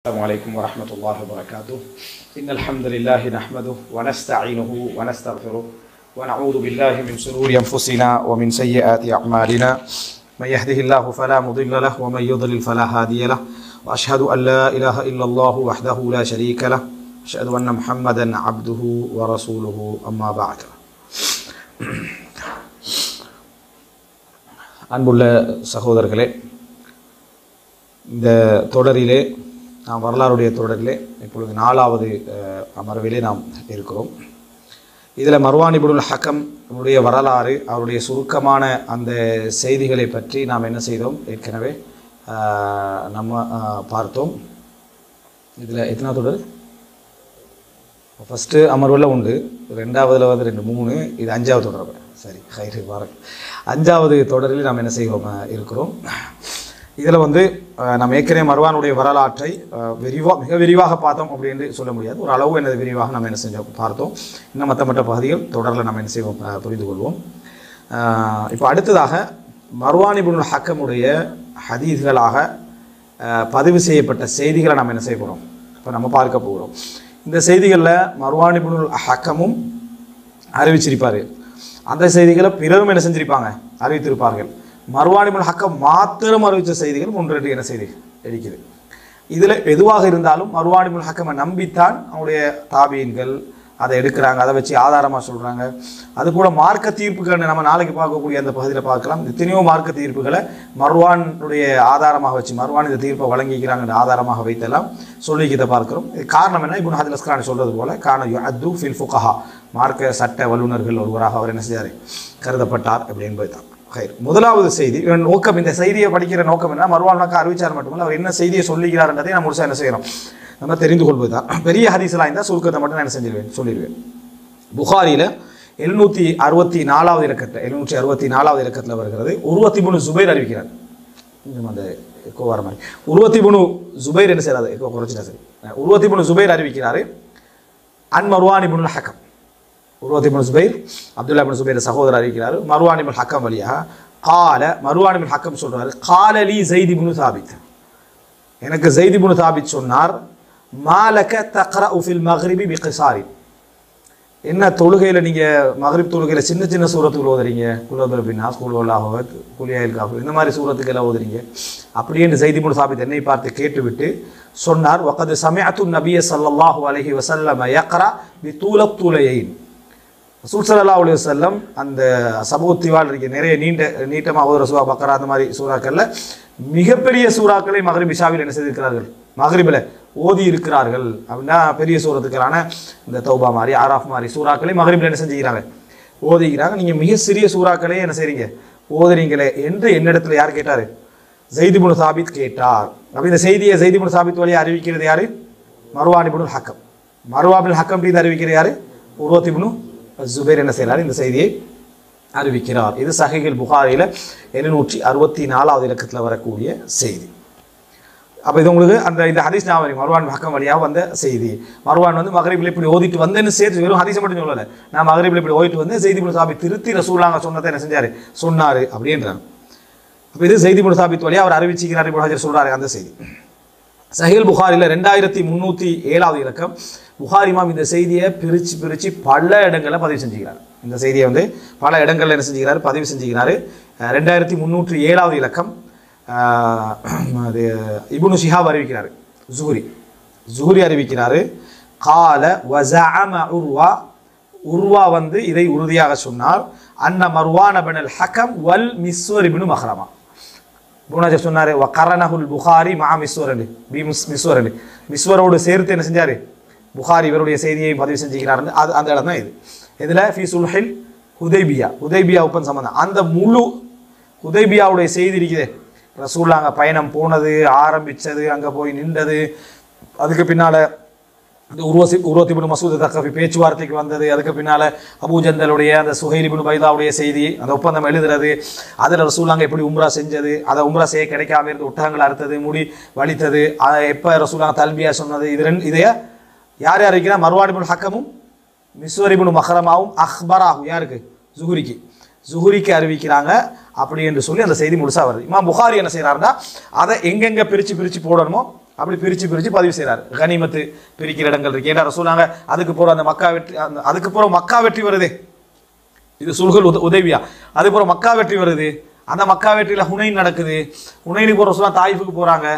السلام عليكم ورحمة الله وبركاته. إن الحمد لله نحمده ونستعينه ونستغفره ونعوذ بالله من شرور أنفسنا ومن سيئات أعمالنا. من يهده الله فلا مضل له ومن يضلل فلا هادي له. وأشهد أن لا إله إلا الله وحده لا شريك له. أشهد أن محمدا عبده ورسوله. أما بعد. أنبل سخودر இந்த தொடரிலே நாம் வரலாறுடைய தொடரிலே இப்பொழுது நாலாவது அமர்விலே நாம் இருக்கிறோம். இதில் மர்வான் ஹக்கம் அவருடைய வரலாறு அவருடைய சுருக்கமான அந்த செய்திகளை பற்றி நாம் என்ன செய்தோம்? ஏற்கனவே நம்ம பார்த்தோம். இதில் எத்தனா தொடர் ஃபஸ்ட்டு அமர்வில் உண்டு ரெண்டாவதில் வந்து ரெண்டு மூணு இது அஞ்சாவது தொடர் சரி ஹைரு பாரக். அஞ்சாவது தொடரில் நாம் என்ன செய்வோம் இருக்கிறோம். இதில் வந்து நம்ம ஏற்கனவே மர்வானுடைய வரலாற்றை விரிவாக மிக விரிவாக பார்த்தோம் அப்படின்னு சொல்ல முடியாது. ஒரு அளவு எனது விரிவாக நம்ம என்ன செஞ்சோம் பார்த்தோம். இன்னும் மற்ற மற்ற பகுதிகள் தொடரில் நம்ம என்ன செய்வோம் புரிந்து கொள்வோம். இப்போ அடுத்ததாக மர்வான் இபுல் ஹக்கமுடைய ஹதீஸ்களாக பதிவு செய்யப்பட்ட செய்திகளை நம்ம என்ன செய்ய போகிறோம் இப்போ நம்ம பார்க்க போகிறோம். இந்த செய்திகளில் மர்வான் ஹக்கமும் அறிவிச்சிருப்பார். அந்த செய்திகளை பிறரும் என்ன செஞ்சிருப்பாங்க? அறிவித்திருப்பார்கள். மர்வானிபுல் ஹக்கம் மாத்திரம் அறிவித்த செய்திகள் ஒன்று ரெண்டு என்ன செய்திகள் இருக்குது இதில் எதுவாக இருந்தாலும் மர்வானிபுல் ஹக்கமை நம்பித்தான் அவனுடைய தாபீன்கள் அதை எடுக்கிறாங்க அதை வச்சு ஆதாரமாக சொல்கிறாங்க அது கூட மார்க்க தீர்ப்புகள் நம்ம நாளைக்கு பார்க்கக்கூடிய அந்த பகுதியில் பார்க்கலாம். எத்தனையோ மார்க்க தீர்ப்புகளை மர்வானுடைய ஆதாரமாக வச்சு மர்வான் இந்த தீர்ப்பை வழங்கிக்கிறாங்க ஆதாரமாக வைத்தெல்லாம் சொல்லிக்கிறத பார்க்குறோம். இது காரணம் என்ன? இப்போ ஹதில் அஸ்கரானி சொல்கிறது போல காரணம் அத்து ஃபில் ஃபுகஹா. மார்க்க சட்ட வல்லுநர்கள் ஒருவராக அவர் என்ன செய்தார்? கருதப்பட்டார் அப்படி என்பது தான் ஹைர். முதலாவது செய்தி இவன் நோக்கம் இந்த செய்தியை படிக்கிற நோக்கம் என்ன? மறுவாழ்நாக்க அறிவிச்சார் மட்டுமல்ல அவர் என்ன செய்தியை சொல்லுகிறார்ன்றதை நான் முழுசாக என்ன செய்கிறோம் நம்ம தெரிந்து கொள்வது தான். பெரிய ஹதீஸ்லாம் இருந்தால் சுருக்கத்தை மட்டும் நான் என்ன செஞ்சிருவேன்? சொல்லிடுவேன். புகாரியில் எழுநூற்றி அறுபத்தி நாலாவது இலக்கத்தில் எழுநூற்றி அறுபத்தி நாலாவது இலக்கத்தில் வருகிறது. உருவத்தி மூணு சுபைர் அறிவிக்கிறார். கொஞ்சம் அந்த கோவார மாதிரி. உருவத்தி மூணு சுபைர் என்ன செய்யறாரு எக்கோ குறைச்சிட்டா சரி. உருவத்தி மூணு சுபைர் அறிவிக்கிறாரு. அன் மர்வான் ஹக்கம். உருவத்தி சுபைர் அப்துல்லா இப்னு சுபைர் சகோதரர் அறிவிக்கிறார் மர்வான் ஹக்கம் வழியாக கால மர்வான் ஹக்கம் சொல்றாரு காலலி ஜெய்தி இப்னு சாபித். எனக்கு ஜெய்தி இப்னு சாபித் சொன்னார் மாலக தக்ரா உஃபில் மஹ்ரிபி பிகிசாரி என்ன தொழுகையில் நீங்கள் மகரிப் தொழுகையில் சின்ன சின்ன சூரத்துக்கு ஓதுறீங்க? குலோதர் பின்னாஸ் குலோலாஹத் குலியாயில் காஃபு இந்த மாதிரி சூரத்துக்கு எல்லாம் ஓதுறீங்க. அப்படியே இந்த செய்தி முன் சாபித் என்னை பார்த்து கேட்டுவிட்டு சொன்னார் ஒக்கது சமயத்து நபிய சல்லாஹூ அலஹி வசல்லம் யக்ரா பி தூலத் தூலையின் ரசூல் ஸல்லல்லாஹு செல்லம் அந்த சமூகத்திவால் இருக்க நிறைய நீண்ட நீட்டமாக ஒரு சூறா பக்கரா அந்த மாதிரி சூறாக்கள்ல மிகப்பெரிய சூறாக்களை மகரிப் இஷாவில் என்ன செய்திருக்கிறார்கள்? மகரிபில் ஓதி இருக்கிறார்கள். அப்படின்னா பெரிய சூரத்துக்களான இந்த தௌபா மாதிரி ஆராஃப் மாதிரி சூறாக்களை மகரிபில் என்ன செஞ்சுக்கிறாங்க? ஓதிக்கிறாங்க. நீங்கள் மிக சிறிய சூறாக்களே என்ன செய்கிறீங்க ஓதுறீங்களே என்று என்னிடத்துல யார் கேட்டார்? ஜெய்திபுன் சாபித் கேட்டார். அப்படி இந்த செய்தியை ஜெய்திபுன் சாபித் வழியை அறிவிக்கிறது யார்? மருவானிபுன் ஹக்கம். மருவாபின் ஹக்கம் மீது அறிவிக்கிறது யார்? உருவத்திபுனு ஜுபேர் என்ன செய்கிறார் இந்த செய்தியை அறிவிக்கிறார். இது சஹிகள் புகாரியில் எழுநூற்றி அறுபத்தி நாலாவது இலக்கத்தில் வரக்கூடிய செய்தி. அப்போ இது உங்களுக்கு அந்த இந்த ஹதீஸ் ஞாபகம் மருவான் பக்கம் வழியாக வந்த செய்தி. மருவான் வந்து மகரீபில் இப்படி ஓதிட்டு வந்தேன்னு சேர்த்து வெறும் ஹதீஸை மட்டும் சொல்லலை. நான் மகரீபில் இப்படி ஓதிட்டு வந்தேன் செய்தி முழு சாபி திருத்தி ரசூலாங்க சொன்னதை என்ன செஞ்சார்? சொன்னார் அப்படின்றாங்க. அப்போ இது செய்தி முழு சாபித் வழியாக அவர் அறிவிச்சிக்கிறார் இப்போ சொல்கிறாரு அந்த செய்தி. சஹில் புகாரில் ரெண்டாயிரத்தி முந்நூற்றி ஏழாவது இலக்கம் புகாரிமாம் இந்த செய்தியை பிரித்து பிரித்து பல இடங்களில் பதிவு செஞ்சுக்கிறார். இந்த செய்தியை வந்து பல இடங்களில் என்ன செஞ்சுக்கிறார்? பதிவு செஞ்சுக்கிறாரு. ரெண்டாயிரத்தி முந்நூற்றி ஏழாவது இலக்கம் அது இபுனு ஷிஹாப் அறிவிக்கிறார் ஜுஹுரி. ஜுஹுரி அறிவிக்கிறாரு கால வசாம உர்வா. உர்வா வந்து இதை உறுதியாக சொன்னார். அன்ன மர்வான பெனல் ஹக்கம் வல் மிஸ்வர் இப்னு மஹ்ரமா. பூனாஜர் சொன்னாரு வ புகாரி மா மிஸ்வரண்டு பி மிஸ் மிஸ்வரண்டு மிஸ்வரோடு சேர்த்து என்ன செஞ்சார்? புகார் இவருடைய செய்தியை பதிவு செஞ்சுக்கிறார். அது அந்த இடம் தான் இது. இதில் ஃபி சுல்ஹில் ஹுதைபியா ஹுதைபியா ஒப்பன் சம்பந்தம். அந்த முழு ஹுதைபியாவுடைய செய்தி இருக்குது. ரசூல்லா அங்கே பயணம் போனது ஆரம்பித்தது அங்கே போய் நின்றது. அதுக்கு பின்னால் இந்த உருவசி உருவத்திபின் மசூத் தக்கஃபி பேச்சுவார்த்தைக்கு வந்தது. அதுக்கு பின்னால் அபூஜந்தலுடைய அந்த சுஹைலிபின் பைதாவுடைய செய்தி அந்த ஒப்பந்தம் எழுதுறது. அதில் ரசூலாங்க எப்படி உம்ரா செஞ்சது அதை உம்ரா செய்ய கிடைக்காம இருந்து ஒட்டகங்கள் அறுத்தது முடி வலித்தது. அதை எப்போ ரசூலாங்க தல்பியாக சொன்னது இது ரெண்டு இதைய யார் யார் இருக்கிறா மர்வாடிபுல் ஹக்கமும் மிஸ்வரிபுல் மஹரமாவும் அஹ்பராகும் யாருக்கு? ஜுஹுரிக்கு. ஜுஹுரிக்கு அறிவிக்கிறாங்க அப்படி என்று சொல்லி அந்த செய்தி முழுசாக வருது. இமாம் புகாரி என்ன செய்கிறாருன்னா அதை எங்கெங்கே பிரித்து பிரித்து போடணுமோ அப்படி பிரித்து பிரித்து பதிவு செய்கிறார் கனிமத்து பிரிக்கிற இடங்கள் இருக்கு. ஏன்னா சொன்னாங்க அதுக்கு போகிற அந்த மக்கா வெற்றி அந்த அதுக்கு போகிற மக்கா வெற்றி வருது. இது சுல்குல் உத உதவியா. அதுக்கப்புறம் மக்கா வெற்றி வருது. அந்த மக்கா வெற்றியில் ஹுனைன் நடக்குது. ஹுனைனுக்கு போகிற ரசூலா தாயிஃபுக்கு போகிறாங்க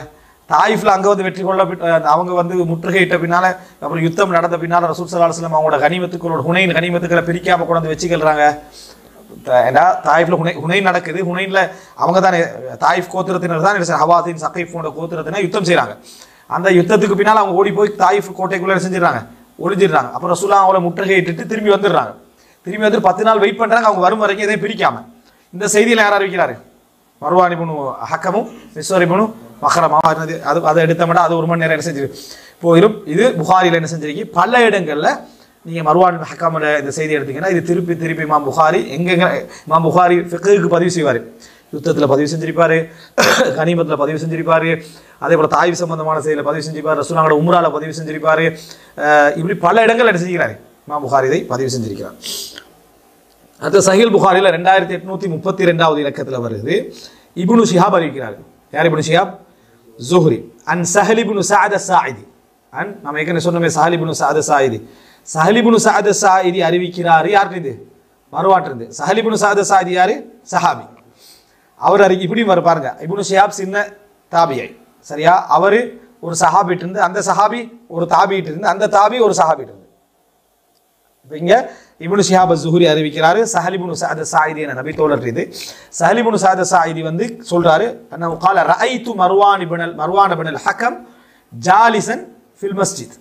தாயிஃபில் அங்கே வந்து வெற்றி கொள்ள அவங்க வந்து முற்றுகையிட்ட பின்னால் அப்புறம் யுத்தம் நடந்த பின்னால் ரசூல் சல்லா அவங்களோட கனிமத்துக்களோட ஹுனைன் கனிமத்துக்களை பிரிக்காமல் கொண்டு வச்சுக்கிறாங்க ஏன்னா தாயிஃபில் ஹுனை ஹுனைன் நடக்குது. ஹுனைன்ல அவங்க தானே தாயிஃப் கோத்திரத்தினர் தான் ஹவாதின் சக்கைஃபோட கோத்திரத்தினர் யுத்தம் செய்கிறாங்க அந்த யுத்தத்துக்கு பின்னால் அவங்க ஓடி போய் தாயிஃப் கோட்டைக்குள்ளே செஞ்சிடறாங்க? ஒளிஞ்சிடுறாங்க. அப்புறம் ரசூலா அவங்கள முற்றுகையிட்டு திரும்பி வந்துடுறாங்க. திரும்பி வந்து பத்து நாள் வெயிட் பண்ணுறாங்க அவங்க வரும் வரைக்கும் எதையும் பிரிக்காமல் இந்த செய்தியில் யார் அறிவிக்கிறாரு? மருவானி புனு ஹக்கமும் மிஸ்வரி புனு மகரமாக இருந்தது அது அதை எடுத்தோம்னா அது ஒரு மணி நேரம் என்ன செஞ்சிருக்கு போயிடும் இது புகாரியில் என்ன செஞ்சிருக்கு? பல இடங்களில் நீங்க மருவான் ஹக்காமில் இந்த செய்தி எடுத்தீங்கன்னா இது திருப்பி திருப்பி மா புகாரி எங்கெங்க மா புகாரி ஃபிக்குக்கு பதிவு செய்வார். யுத்தத்தில் பதிவு செஞ்சிருப்பாரு கனிமத்தில் பதிவு செஞ்சிருப்பாரு அதே போல் தாய்வு சம்பந்தமான செய்தியில் பதிவு செஞ்சிருப்பாரு ரசூலாங்களோட உம்ரால பதிவு செஞ்சிருப்பாரு. இப்படி பல இடங்கள் என்ன செஞ்சுக்கிறாரு மா புகாரி இதை பதிவு செஞ்சிருக்கிறார். அடுத்த சஹில் புகாரில ரெண்டாயிரத்தி எட்நூத்தி முப்பத்தி ரெண்டாவது இலக்கத்துல வருது. இப்னு ஷிஹாப் அறிவிக்கிறார் யார் இபுனு ஷிஹாப்? ஜுஹ்ரி அன் சஹல் இப்னு சஅத சாயிதி அன் நம்ம ஏற்கனவே சொன்னோமே சஹல் சாத சாயிதி சஹலிபுனு சாத சாயிதி அறிவிக்கிறார். யார் இது? மறுவாட்டிருந்து சஹல் இப்னு சஅத சாயிதி யாரு? சஹாபி. அவர் அறிக்கை இப்படி வர பாருங்க. இபுனு ஷியாப் சின்ன தாபியை. சரியா? அவரு ஒரு சஹாபிட்டு இருந்து அந்த சஹாபி ஒரு தாபிட்டு இருந்து அந்த தாபி ஒரு சஹாபிட்டு இருந்து இப்போ இங்கே இபுனு ஷிஹாப் ஜுஹுரி அறிவிக்கிறாரு சஹலிபுனு சாத சாயிதி என நபி தோழர் இது. சஹலிபுனு சாத சாயிதி வந்து சொல்றாரு கால ரஐத்து Marwan ibn al Marwan ibn al Hakam ஜாலிசன் ஃபில் மஸ்ஜித்.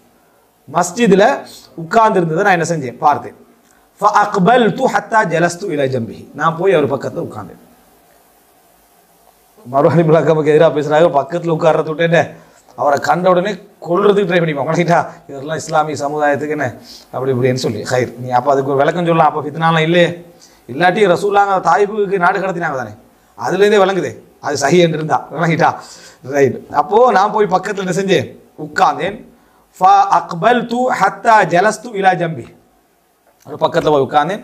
மஸ்ஜிதில் உட்கார்ந்துருந்ததை நான் என்ன செஞ்சேன்? பார்த்தேன். ஃப அக்பல் து ஹத்தா ஜலஸ்து இல ஜம்பிஹி நான் போய் அவர் பக்கத்தில் உட்கார்ந்தேன். மர்வான் இபுல் ஹக்கமுக்கு எதிராக பேசுகிறாங்க பக்கத்தில் உட்கார்றதுட்டு என்ன அவரை கண்ட உடனே கொள்றதுக்கு ட்ரை பண்ணி உங்கள்கிட்ட இதெல்லாம் இஸ்லாமிய சமுதாயத்துக்கு என்ன? அப்படி இப்படின்னு சொல்லி. ஹைர் நீ அப்போ அதுக்கு ஒரு விளக்கம் சொல்லலாம். அப்போ ஃபித்னாலாம் இல்லையே. இல்லாட்டி ரசூலாங்க தாய்ப்புக்கு நாடு கடத்தினாங்க தானே? அதுலேருந்தே விளங்குதே. அது சஹி என்று இருந்தா விளங்கிட்டா. ரைட் அப்போது நான் போய் பக்கத்தில் என்ன செஞ்சேன்? உட்கார்ந்தேன். ஃபா அக்பல் தூ ஹத்தா ஜலஸ்து இலா ஜம்பி. பக்கத்தில் போய் உட்கார்ந்தேன்.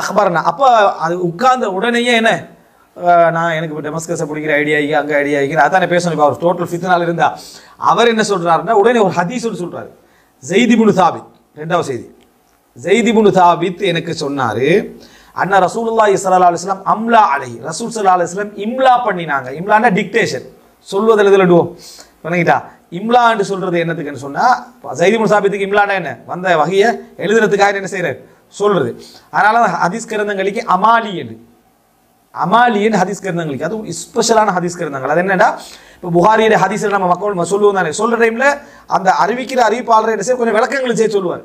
அக்பர்னா. அப்போ அது உட்கார்ந்த உடனேயே என்ன? நான் எனக்கு இப்போ டெமஸ்கஸை பிடிக்கிற ஐடியா ஆகி அங்கே ஐடியா ஆகி அதானே பேசணும். இப்போ அவர் டோட்டல் ஃபித்னால் இருந்தா. அவர் என்ன சொல்கிறாருன்னா உடனே ஒரு ஹதீஸ் ஒன்று ஜெய்தி ஜெய்திபுனு தாபித் ரெண்டாவது செய்தி. ஜெய்திபுனு தாபித் எனக்கு சொன்னார் அண்ணா ரசூலுல்லாஹி இஸ்லா அலுவலாம் அம்லா அலை ரசூல் சல்லா அலுவலாம் இம்லா பண்ணினாங்க. இம்லான்னா டிக்டேஷன் சொல்வதில் எழுதுலடுவோம் விளங்கிட்டா இம்லான்னு சொல்றது என்னத்துக்குன்னு சொன்னால் ஜெய்திபுன் சாபித்துக்கு இம்லானா என்ன? வந்த வகையை எழுதுறதுக்காக என்ன செய்கிறார் சொல்றது. அதனால ஹதீஸ் கிரந்தங்களுக்கு அமாலி என்று. அமாலியின் ஹதீஸ் கிரந்தங்களுக்கு அது ஸ்பெஷலான ஹதீஸ் கிரந்தங்கள் அது என்னன்னா இப்போ புகாரியோட ஹதீஸில் நம்ம மக்கள் சொல்லுவோம் தானே சொல்கிற டைமில் அந்த அறிவிக்கிற அறிவிப்பாளர் என்ன செய்ய கொஞ்சம் விளக்கங்களை செய்ய சொல்லுவார்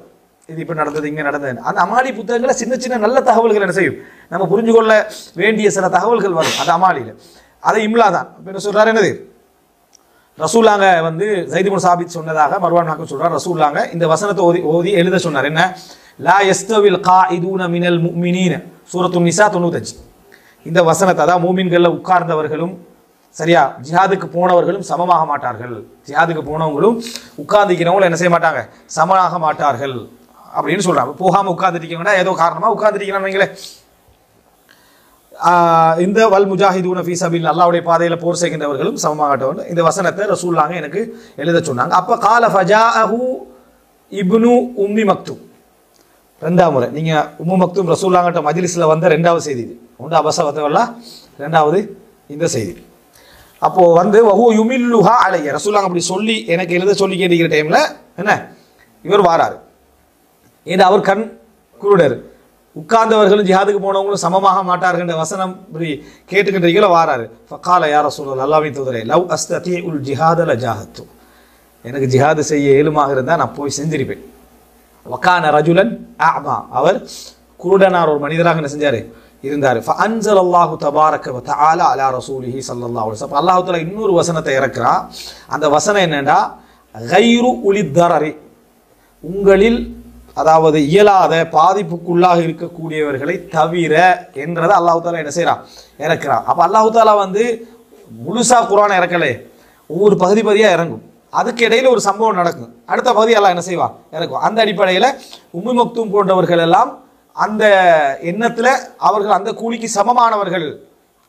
இது இப்போ நடந்தது இங்கே நடந்தது அந்த அமாலி புத்தகங்களை சின்ன சின்ன நல்ல தகவல்கள் என்ன செய்யும் நம்ம புரிஞ்சு கொள்ள வேண்டிய சில தகவல்கள் வரும் அது அமாலியில் அதை இம்லா தான் இப்போ என்ன சொல்கிறார் என்னது ரசூல்லாங்க வந்து ஜைதிபுன் சாபித் சொன்னதாக மர்வான் ஹாக்கம் சொல்கிறார் ரசூல்லாங்க இந்த வசனத்தை ஓதி ஓதி எழுத சொன்னார் என்ன லா எஸ்தவில் கா இதூன மினல் மினீன சூரத்து நிசா தொண்ணூத்தஞ்சு இந்த வசனத்தை அதான் மூமின்களில் உட்கார்ந்தவர்களும் சரியா ஜிஹாதுக்கு போனவர்களும் சமமாக மாட்டார்கள். ஜிஹாதுக்கு போனவங்களும் உட்கார்ந்துக்கிறவங்களும் என்ன செய்ய மாட்டாங்க? சமமாக மாட்டார்கள். அப்படின்னு சொல்கிறாங்க போகாமல் உட்கார்ந்துருக்கீங்கன்னா ஏதோ காரணமாக உட்கார்ந்துருக்கீங்கன்னு வைங்களேன் இந்த வல் முஜாஹிதூன ஃபீஸ் அபில் அல்லாவுடைய பாதையில் போர் செய்கின்றவர்களும் சமமாகட்டவர்கள் இந்த வசனத்தை ரசூல்லாங்க எனக்கு எழுத சொன்னாங்க. அப்போ கால ஃபஜாஅஹு இப்னு உம்மி மக்தும். ரெண்டாம் முறை. நீங்கள் உம்மு மக்தும் ரசூல்லாங்கிட்ட மஜிலிஸில் வந்த ரெண்டாவது செய்தி இது. ஒன்று அபசவத்தவல்லா ரெண்டாவது இந்த செய்தி. அப்போது வந்து வஹு யுமில்லுஹா அலைய. ரசூலாங்க அப்படி சொல்லி எனக்கு எழுத சொல்லி கேட்டிருக்கிற டைமில் என்ன? இவர் வாராரு. ஏன்னா அவர் கண் குருடர். உட்கார்ந்தவர்களும் ஜிஹாதுக்கு போனவங்களும் சமமாக மாட்டார்கள் வசனம் இப்படி கேட்டுக்கிட்டீங்களோ வாராரு. ஃபக்கால யார சொல்றது அல்லாவின் தூதரே லவ் அஸ்ததி உல் ஜிஹாதல ஜாகத்து எனக்கு ஜிஹாது செய்ய ஏழுமாக இருந்தால் நான் போய் செஞ்சிருப்பேன். வக்கான ரஜுலன் ஆமா அவர் குருடனார் ஒரு மனிதராக என்ன செஞ்சாரு? இருந்தார். அன்சல் அல்லாஹு தபாரக ஆலா அலா ரசூலிஹி சல்லா அலைஹி அப்போ அல்லாஹு தலா இன்னொரு வசனத்தை இறக்குறான் அந்த வசனம் என்னென்னா கைரு உலித்தரரி உங்களில் அதாவது இயலாத பாதிப்புக்குள்ளாக இருக்கக்கூடியவர்களை தவிர என்றதை அல்லாஹு தாலா என்ன செய்கிறான் இறக்குறான் அப்போ அல்லாஹு தாலா வந்து முழுசா குரான் இறக்கலே ஒவ்வொரு பகுதி பகுதியாக இறங்கும். அதுக்கு இடையில் ஒரு சம்பவம் நடக்கும். அடுத்த பகுதி எல்லாம் என்ன செய்வான் இறக்கும் அந்த அடிப்படையில் உம்மு மக்தும் போன்றவர்கள் எல்லாம் அந்த எண்ணத்தில் அவர்கள் அந்த கூலிக்கு சமமானவர்கள்.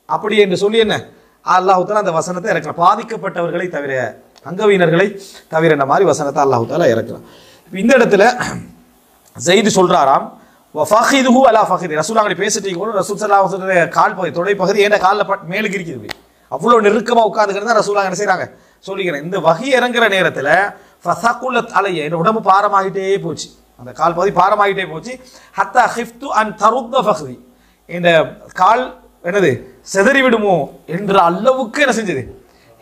அப்படி என்று சொல்லி என்ன? அல்லாஹுதால அந்த வசனத்தை இறக்கலாம் பாதிக்கப்பட்டவர்களை தவிர அங்கவீனர்களை தவிர இந்த மாதிரி வசனத்தை அல்லாஹு தாலா இறக்குறான். இந்த இடத்துல ஜெயிது சொல்கிறாராம் ஃபஹிதுஹு அலா ஃபஹிது. ரசூலாங்கடி பேசிட்டு கூட ரசூல் சல்லா அலைஹி கால் பகுதி தொடை பகுதி ஏன்னா காலில் பட் மேலுக்கு இருக்குது அவ்வளோ நெருக்கமாக உட்காந்துக்கிறது தான் ரசூலாக என்ன செய்கிறாங்க சொல்லிக்கிறேன் இந்த வகை இறங்குற நேரத்தில் ஃபசாக்குள்ள அலைய? என் உடம்பு பாரமாகிட்டே போச்சு. அந்த கால் பகுதி பாரமாகிட்டே போச்சு. ஹத்தா ஹிஃப்து அன் தருத்த ஃபஹ்ரி. இந்த கால் என்னது செதறி விடுமோ என்ற அளவுக்கு என்ன செஞ்சது?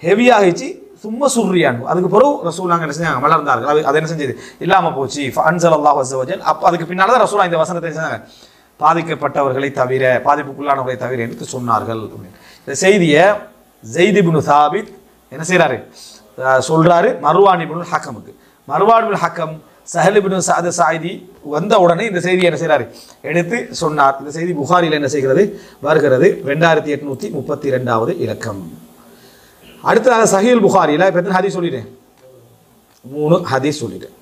ஹெவியாகிச்சு சும்மா சுர்ரியான். அதுக்கு பிறகு நாங்கள் என்ன செஞ்சாங்க? மலர்ந்தார்கள். அது அது என்ன செஞ்சது? இல்லாமல் போச்சு. அன்சல் அல்லாஹ் வசவஜன் அப்போ அதுக்கு பின்னால் தான் ரசூலா இந்த வசனத்தை செஞ்சாங்க? பாதிக்கப்பட்டவர்களை தவிர பாதிப்புக்குள்ளானவர்களை தவிர என்று சொன்னார்கள். அப்படின்னு. இந்த செய்தியை ஜெயித் இப்னு சாபித் என்ன செய்கிறாரு சொல்கிறாரு சொல்றாரு ஹக்கமுக்கு. மர்வான் இப்னு ஹக்கம் சஹலிபின் சாது சாயிதி வந்த உடனே இந்த செய்தியை என்ன செய்கிறார் எடுத்து சொன்னார். இந்த செய்தி புகாரில் என்ன செய்கிறது? வருகிறது. ரெண்டாயிரத்தி எட்நூற்றி முப்பத்தி ரெண்டாவது இலக்கம். அடுத்ததாக சஹீல் புகாரியில் இப்போ எத்தனை ஹதீஸ் சொல்லிட்டேன்? மூணு ஹதீஸ் சொல்லிட்டேன்.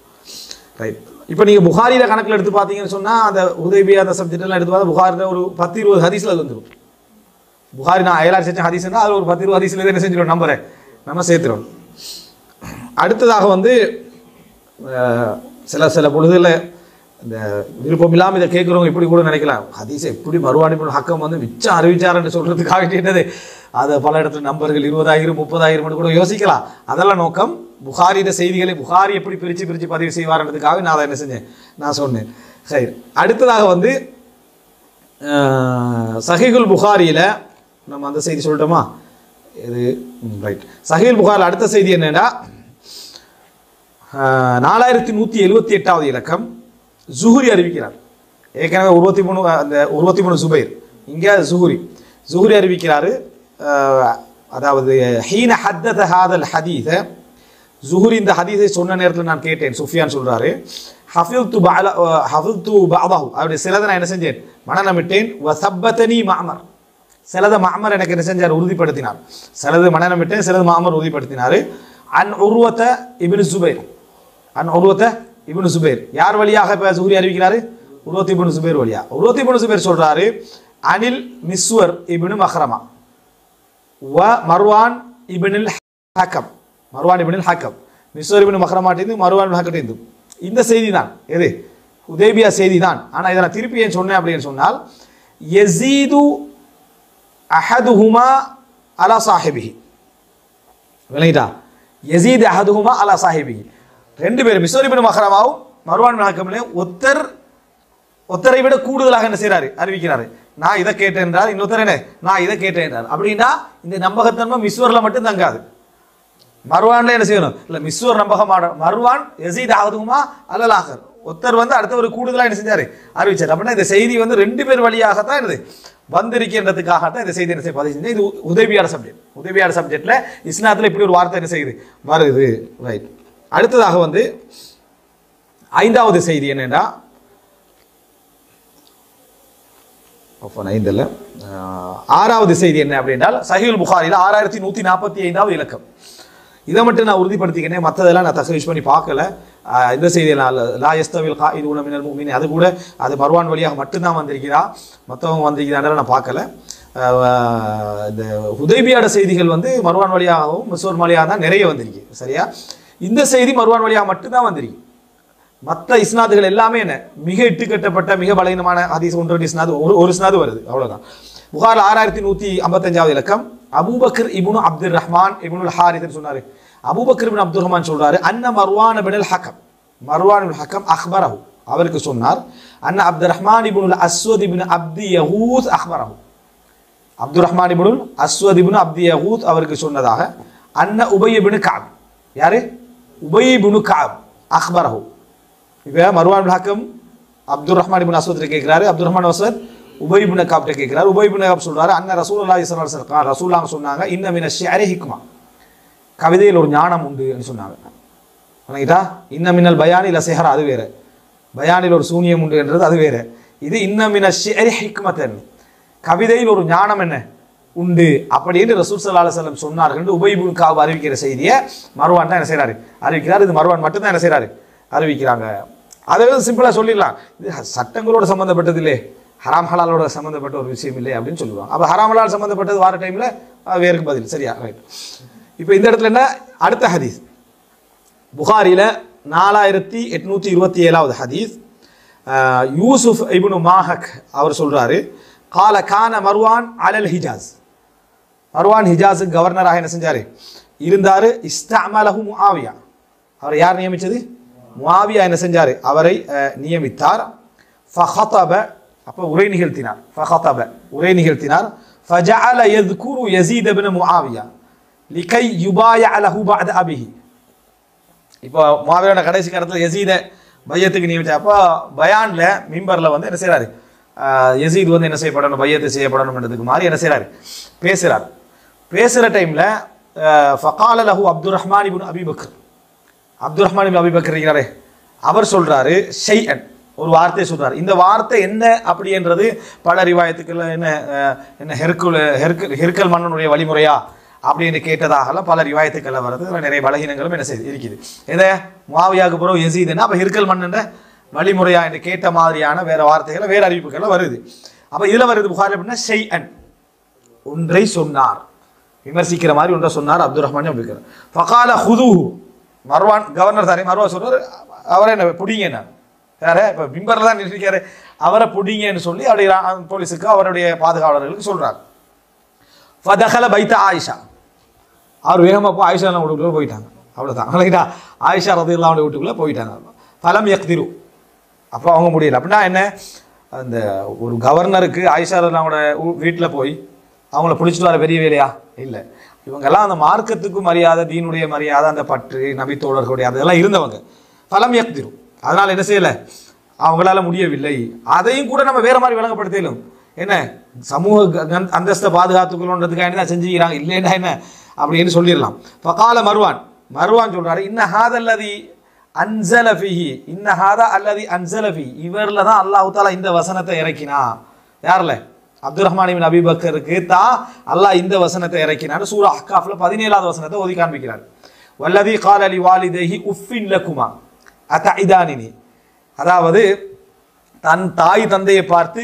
ரைட் இப்போ நீங்கள் புகாரியில் கணக்கில் எடுத்து பார்த்தீங்கன்னு சொன்னால் அந்த உதவி அந்த சப்ஜெக்ட் எல்லாம் எடுத்து பார்த்தா புகாரில் ஒரு பத்து இருபது ஹதீஸில் அது வந்துடும் புகாரி நான் அயலார் செஞ்ச ஹதீஸ்னா அது ஒரு பத்து இருபது ஹதீஸில் என்ன செஞ்சிடும் நம்பரை நம்ம சேர்த்துறோம் அடுத்ததாக வந்து சில சில பொழுதுல இந்த விருப்பம் இல்லாமல் இதை கேட்குறவங்க இப்படி கூட நினைக்கலாம். ஹதீஸை எப்படி மறுவாடி ஹக்கம் வந்து மிச்சம் அறிவிச்சாருன்னு சொல்கிறதுக்காக என்னது? அதை பல இடத்துல நம்பர்கள் இருபதாயிரம் முப்பதாயிரம் கூட யோசிக்கலாம். அதெல்லாம் நோக்கம். புகாரிட செய்திகளை புகாரி எப்படி பிரித்து பிரித்து பதிவு செய்வார்ன்றதுக்காக நான் அதை என்ன செஞ்சேன்? நான் சொன்னேன். சரி அடுத்ததாக வந்து சஹிகுல் புகாரியில் நம்ம அந்த செய்தி சொல்லிட்டோமா? இது ரைட் சஹீல் புகாரில் அடுத்த செய்தி என்னென்னா நாலாயிரத்தி நூற்றி எழுபத்தி எட்டாவது இலக்கம் ஜுஹுரி அறிவிக்கிறார். ஏற்கனவே உருவத்தி மூணு அந்த உருவத்தி மூணு சுபைர் இங்கே ஜுஹுரி. ஜுஹுரி அறிவிக்கிறாரு அதாவது ஹீன ஹத்தத ஹாதல் ஹதீத ஜுஹுரி இந்த ஹதீஸை சொன்ன நேரத்தில் நான் கேட்டேன் சுஃபியான் சொல்கிறாரு ஹஃபில் து பால ஹஃபில் து பாபாஹு அவருடைய சிலதை நான் என்ன செஞ்சேன்? மனநமிட்டேன் வசப்பத்தனி மாமர் சிலது மாமர் எனக்கு என்ன செஞ்சார்? உறுதிப்படுத்தினார். சிலது மனநமிட்டேன் சிலது மாமர் உறுதிப்படுத்தினார். அன் உருவத்தை இபின் சுபைர். அன் உருவத்த இப்னு யார் வழியாக இப்போ சூரிய அறிவிக்கிறாரு? உருவத்தி இப்னு சுபேர் வழியா. உருவத்தி இப்னு சுபேர் சொல்றாரு அனில் மிஸ்வர் இப்னு மஹ்ரமா. வ Marwan ibn al Hakam. Marwan ibn al Hakam. Miswar ibn மஹ்ரமாட்டிருந்து Marwan ஹக்கட்டேந்து இந்த செய்தி தான் எது? உதேபியா செய்தி தான் ஆனால் இதை நான் திருப்பி ஏன் சொன்னேன் அப்படின்னு சொன்னால் எசீது அஹதுஹுமா அலா சாஹிபிஹி. விளங்கிட்டா? எசீது அஹதுஹுமா அலா சாஹிபிஹி. ரெண்டு பேரும் மிசோரிபின் மஹரமாவும் மர்வான் மஹக்கம்லையும் ஒத்தர் ஒத்தரை விட கூடுதலாக என்ன செய்கிறாரு அறிவிக்கிறாரு. நான் இதை கேட்டேன் என்றார் இன்னொருத்தர் என்ன? நான் இதை கேட்டேன் என்றார் அப்படின்னா இந்த நம்பகத்தன்மை மிஸ்வரில் மட்டும் தங்காது. மர்வான்ல என்ன செய்யணும்? இல்லை மிஸ்வர் நம்பகமான மர்வான் எசீத் ஆகுதுமா அல்லலாகர் ஒருத்தர் வந்து அடுத்தவர் கூடுதலாக என்ன செஞ்சார்? அறிவிச்சார். அப்படின்னா இந்த செய்தி வந்து ரெண்டு பேர் வழியாகத்தான் என்னது வந்திருக்கின்றதுக்காகத்தான் இந்த செய்தி என்ன செய்ய பதிவு செஞ்சேன். இது உதவியான சப்ஜெக்ட். உதவியான சப்ஜெக்டில் இஸ்லாத்தில் இப்படி ஒரு வார்த்தை என்ன செய்யுது? வருது. ரைட். அடுத்ததாக வந்து ஐந்தாவது செய்தி என்னன்னா ஐந்தில். ஆறாவது செய்தி என்ன அப்படின்றால் சஹீல் புகாரில் ஆறாயிரத்தி நூற்றி நாற்பத்தி ஐந்தாவது இலக்கம். இதை மட்டும் நான் உறுதிப்படுத்திக்கினேன் மற்றதெல்லாம் நான் தகவல் பண்ணி பார்க்கல. இந்த செய்தியில் நான் லா எஸ்தவில் கா இது உணவினர் மீன் அது கூட அது மர்வான் வழியாக மட்டும்தான் வந்திருக்கிறா. மற்றவங்க வந்திருக்கிறான்றதை நான் பார்க்கல. இந்த உதவியாட செய்திகள் வந்து மர்வான் வழியாகவும் மிசோர் வழியாக தான் நிறைய வந்திருக்கு. சரியா? இந்த செய்தி மறுவான் வழியாக மட்டும்தான் வந்திருக்கு. மற்ற இஸ்னாதுகள் எல்லாமே என்ன? மிக இட்டுக்கட்டப்பட்ட மிக பலகீனமான ஹதீஸ் ஒன்று ரெண்டு இஸ்னாது ஒரு ஒரு இஸ்னாது வருது. அவ்வளோதான் புகார் ஆறாயிரத்தி நூற்றி ஐம்பத்தஞ்சாவது இலக்கம் அபூபக்கர் இபுனு அப்துல் ரஹ்மான் இபுனுல் ஹாரித்னு சொன்னாரு. அபூபக்கர் இபின் அப்துல் ரஹ்மான் சொல்றாரு அன்ன மர்வான் பினல் ஹக்கம். மர்வான் ஹக்கம் ஹக்கம் அக்பரஹு அவருக்கு சொன்னார் அன்ன அப்துல் ரஹ்மான் இபுனுல் அஸ்வத் இபின் அப்தி யஹூத் அக்பரஹு அப்துல் ரஹ்மான் இபுனுல் அஸ்வத் இபின் அப்தி யஹூத் அவருக்கு சொன்னதாக அன்ன உபய் இபின் காப் யாரு? உபய் காப் கஅப் அக்பரஹு. இப்போ Marwan Hakam Abdul Rahman ibn அசோத்ரி கேட்கிறாரு அப்துல் ரஹ்மான் அஸ்வத் உபய் காப்ட கஅப்ட்ட கேட்கிறாரு உபய் இப்னு சொல்றாரு அன்ன ரசூலுல்லாஹி ஸல்லல்லாஹு அலைஹி சொன்னாங்க இன்ன மின ஷிஅரி ஹிக்மா. கவிதையில் ஒரு ஞானம் உண்டுன்னு சொன்னாங்க. வணங்கிட்டா இன்ன மின்னல் பயானில் லசேஹரா அது வேற. பயானில் ஒரு சூனியம் உண்டு என்றது அது வேற. இது இன்ன மின ஹிக்மத் ஹிக்மத்தன் கவிதையில் ஒரு ஞானம் என்ன? உண்டு. அப்படின்னு ரசூல் சல்லா அலுவலம் சொன்னார்கள் என்று உபய் அறிவிக்கிற செய்தியை மர்வான் தான் என்ன செய்கிறாரு அறிவிக்கிறார். இது மர்வான் மட்டும்தான் என்ன செய்கிறாரு அறிவிக்கிறாங்க. அதை சிம்பிளாக சொல்லிடலாம். இது சட்டங்களோட சம்மந்தப்பட்டது இல்லை ஹராம் ஹலாலோட சம்மந்தப்பட்ட ஒரு விஷயம் இல்லை அப்படின்னு சொல்லுவாங்க. அப்போ ஹராம் ஹலால் சம்மந்தப்பட்டது வார டைமில் வேறுக்கு பதில். சரியா? ரைட் இப்போ இந்த இடத்துல என்ன? அடுத்த ஹதீஸ். புகாரியில் நாலாயிரத்தி எட்நூற்றி இருபத்தி ஏழாவது ஹதீஸ். யூசுஃப் இபுனு மாஹக் அவர் சொல்கிறாரு கால கான மர்வான் அலல் ஹிஜாஸ். மர்வான் ஹிஜாஸுக்கு கவர்னராக என்ன செஞ்சாரு இருந்தார் இஸ்தாமலஹு முஆவியா. அவரை யார் நியமித்தது முஆவியா என்ன செஞ்சார். அவரை நியமித்தார். ஃபஹதப அப்போ உரை நிகழ்த்தினார். ஃபஹதப உரை நிகழ்த்தினார். ஃபஜஅல யذ்குரு யஸீத் இப்னு முஆவியா. லிகை யுபாய லஹு பஅத அபிஹி. இப்போ முஆவியோட கடைசி காலத்தில் யஸீத பையத்துக்கு நியமித்தார் அப்போ பயானில் மிம்பரில் வந்து என்ன செய்கிறாரு எசீத் வந்து என்ன செய்யப்படணும்? பையத்தை செய்யப்படணும்ன்றதுக்கு மாதிரி என்ன செய்கிறார் பேசுகிறார் பேசுகிற டைமில் ஃபகால லஹு Abdul Rahman ibn Abi Bakr Abdul Rahman ibn Abi Bakr இருக்கிறாரே. அவர் சொல்றாரு ஷைஅன். ஒரு வார்த்தையை சொல்கிறார் இந்த வார்த்தை என்ன அப்படின்றது பல ரிவாயத்துக்கள் என்ன என்ன ஹெர்குல் ஹெர்கல் ஹெர்கல் மன்னனுடைய வழிமுறையா அப்படின்னு கேட்டதாகலாம் பல ரிவாயத்துக்கள் வருது நிறைய பலகீனங்களும் என்ன செய்யுது இருக்குது. எதை? முவாவியாவுக்கு பிறகு எசீதுன்னா அப்போ ஹெர்கல் மன்னன்ற வழிமுறையா என்று கேட்ட மாதிரியான வேற வார்த்தைகள் வேற அறிவிப்புகளை வருது. அப்ப இதுல வருது புகார் அப்படின்னா செய் அன் ஒன்றை சொன்னார். விமர்சிக்கிற மாதிரி ஒன்றை சொன்னார் அப்துல் ரஹ்மான் அப்படிங்கிற ஃபகால ஹுது மர்வான் கவர்னர் தாரே மர்வா சொல்றாரு. அவரை என்ன பிடிங்க என்ன? வேற இப்போ பிம்பரில் தான் நிற்கிறாரு அவரை பிடிங்கன்னு சொல்லி அவருடைய போலீஸுக்கு அவருடைய பாதுகாவலர்களுக்கு சொல்றாரு. ஃபதகல பைத்த ஆயிஷா. அவர் வேகமாக போய் ஆயிஷா வீட்டுக்குள்ளே போயிட்டாங்க. அவ்வளோதான் இல்லைங்களா? ஆயிஷா ரதி இல்லாமல் வீட்டுக்குள்ளே போயிட்டாங்க. பலம் எக்திரு அப்போ அவங்க முடியல. அப்படின்னா என்ன? அந்த ஒரு கவர்னருக்கு ஆயிஷா ரதில்லாவோட வீட்டில் போய் அவங்கள பிடிச்சிட்டு வர பெரிய வேலையா? இல்லை. இவங்கெல்லாம் அந்த மார்க்கத்துக்கு மரியாதை தீனுடைய மரியாதை அந்த பற்று நபி தோழர்களுடைய அதெல்லாம் இருந்தவங்க. பலம் யக்திரு அதனால் என்ன செய்யலை? அவங்களால முடியவில்லை. அதையும் கூட நம்ம வேற மாதிரி விளங்கப்படுத்தலும். என்ன? சமூக க- அந்தஸ்தை பாதுகாத்துக்கணுன்றதுக்காக தான் செஞ்சுக்கிறாங்க? இல்லைன்னா என்ன? அப்படின்னு சொல்லிடலாம். ஃபகால மருவான். மருவான் சொல்றாரு இன்ன ஹாதல்லதி அன்சலஃபிஹி இன்னஹாதா இன்ன ஹாதா இவரில் தான் அல்லாஹ் தாலா இந்த வசனத்தை இறக்கினா. யாரில்? அப்துல் ரஹ்மான் அபிபக்கருக்கு தான் அல்லாஹ் இந்த வசனத்தை இறக்கினார். சூரா அஹ்காஃப்ல பதினேழாவது வசனத்தை ஒதுக்கி காண்பிக்கிறார் வல்லதி கால் அலி வாலிதைஹி உஃபின் லக்குமா அத்தஇதானினி. அதாவது தன் தாய் தந்தையை பார்த்து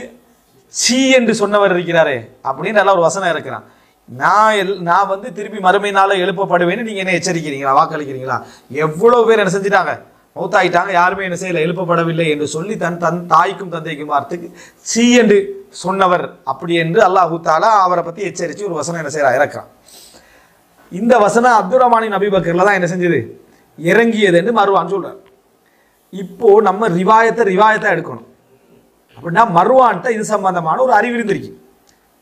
சீ என்று சொன்னவர் இருக்கிறாரே அப்படின்னு நல்லா ஒரு வசனம் இருக்கிறான் நான் எல் நான் வந்து திருப்பி மறுமையினால எழுப்பப்படுவேன்னு நீங்க என்ன எச்சரிக்கிறீங்களா? வாக்களிக்கிறீங்களா? எவ்வளவு பேர் என்ன செஞ்சிட்டாங்க? மூத்தாயிட்டாங்க. யாருமே என்ன செய்யல எழுப்பப்படவில்லை என்று சொல்லி தன் தன் தாய்க்கும் தந்தைக்கும் வார்த்தைக்கு சீ என்று சொன்னவர். அப்படி என்று அல்லாஹு தாலா அவரை பத்தி எச்சரித்து ஒரு வசனம் என்ன செய்யறா இறக்குறான். இந்த வசனம் அப்துல் ரஹ்மானின் அபிபக்கர்ல தான் என்ன செஞ்சது? இறங்கியது என்று மறுவான் சொல்றார். இப்போ நம்ம ரிவாயத்தை ரிவாயத்தை எடுக்கணும். அப்படின்னா மருவான்ட்ட இது சம்பந்தமான ஒரு அறிவு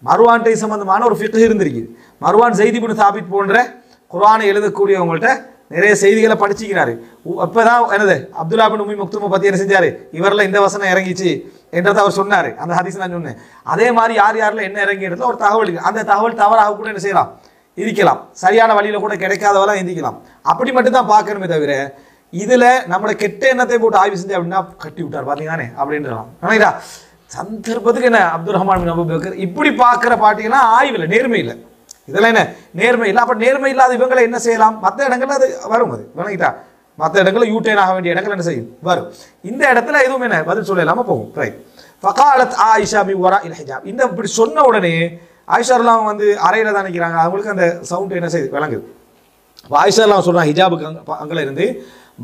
இருந்திருக்கு சம்பந்தமான ஒரு ஃபிக்ஹ் இருந்திருக்கு. மருவான் செய்தி பின் சாபித் போன்ற குர்ஆனை எழுதக்கூடியவங்கள்ட்ட நிறைய செய்திகளை படிச்சுக்கிறாரு. உ- அப்பதான் என்னது? அப்துல்லா பின் உமி முக்துமை பற்றி என்ன செஞ்சார்? இவரில் இந்த வசனம் இறங்கிச்சு என்றதை அவர் சொன்னார். அந்த ஹதீஸ் நான் சொன்னேன். அதே மாதிரி யார் யாரில் என்ன இறங்கிடுறதுல ஒரு தகவல் இருக்குது அந்த தகவல் தவறாக கூட என்ன செய்யலாம்? இருக்கலாம். சரியான வழியில் கூட கிடைக்காதவெல்லாம் இருக்கலாம். அப்படி மட்டும் தான் பார்க்கணுமே தவிர இதில் நம்மளை கெட்ட எண்ணத்தை போட்டு ஆய்வு செஞ்சு அப்படின்னா கட்டி விட்டார். பாத்தீங்கன்னானே அப்படின்றான் நினைக்கிறா சந்தர்ப்பத்துக்கு என்ன? அப்துல் ரஹ்மான் பின் இப்படி பார்க்குற பாட்டிங்கன்னா ஆய்வு இல்லை நேர்மை இல்லை இதெல்லாம் என்ன? நேர்மை இல்லை அப்போ நேர்மை இல்லாத இவங்களை என்ன செய்யலாம்? மற்ற இடங்கள்ல அது வரும் அது. விளங்கிட்டா மற்ற இடங்கள்ல யூடைன் ஆக வேண்டிய இடங்கள் என்ன செய்யும்? வரும். இந்த இடத்துல எதுவும் என்ன? பதில் சொல்ல போகும். ரைட் ஃபகாலத் ஆயிஷா பி வரா இல் ஹிஜாப். இந்த இப்படி சொன்ன உடனே ஆயிஷாலாம் வந்து அறையில் தான் நிற்கிறாங்க அவங்களுக்கு அந்த சவுண்டு என்ன செய்யுது? விளங்குது. அப்ப ஆயிஷா எல்லாம் ஹிஜாபுக்கு அங்கே அங்கே இருந்து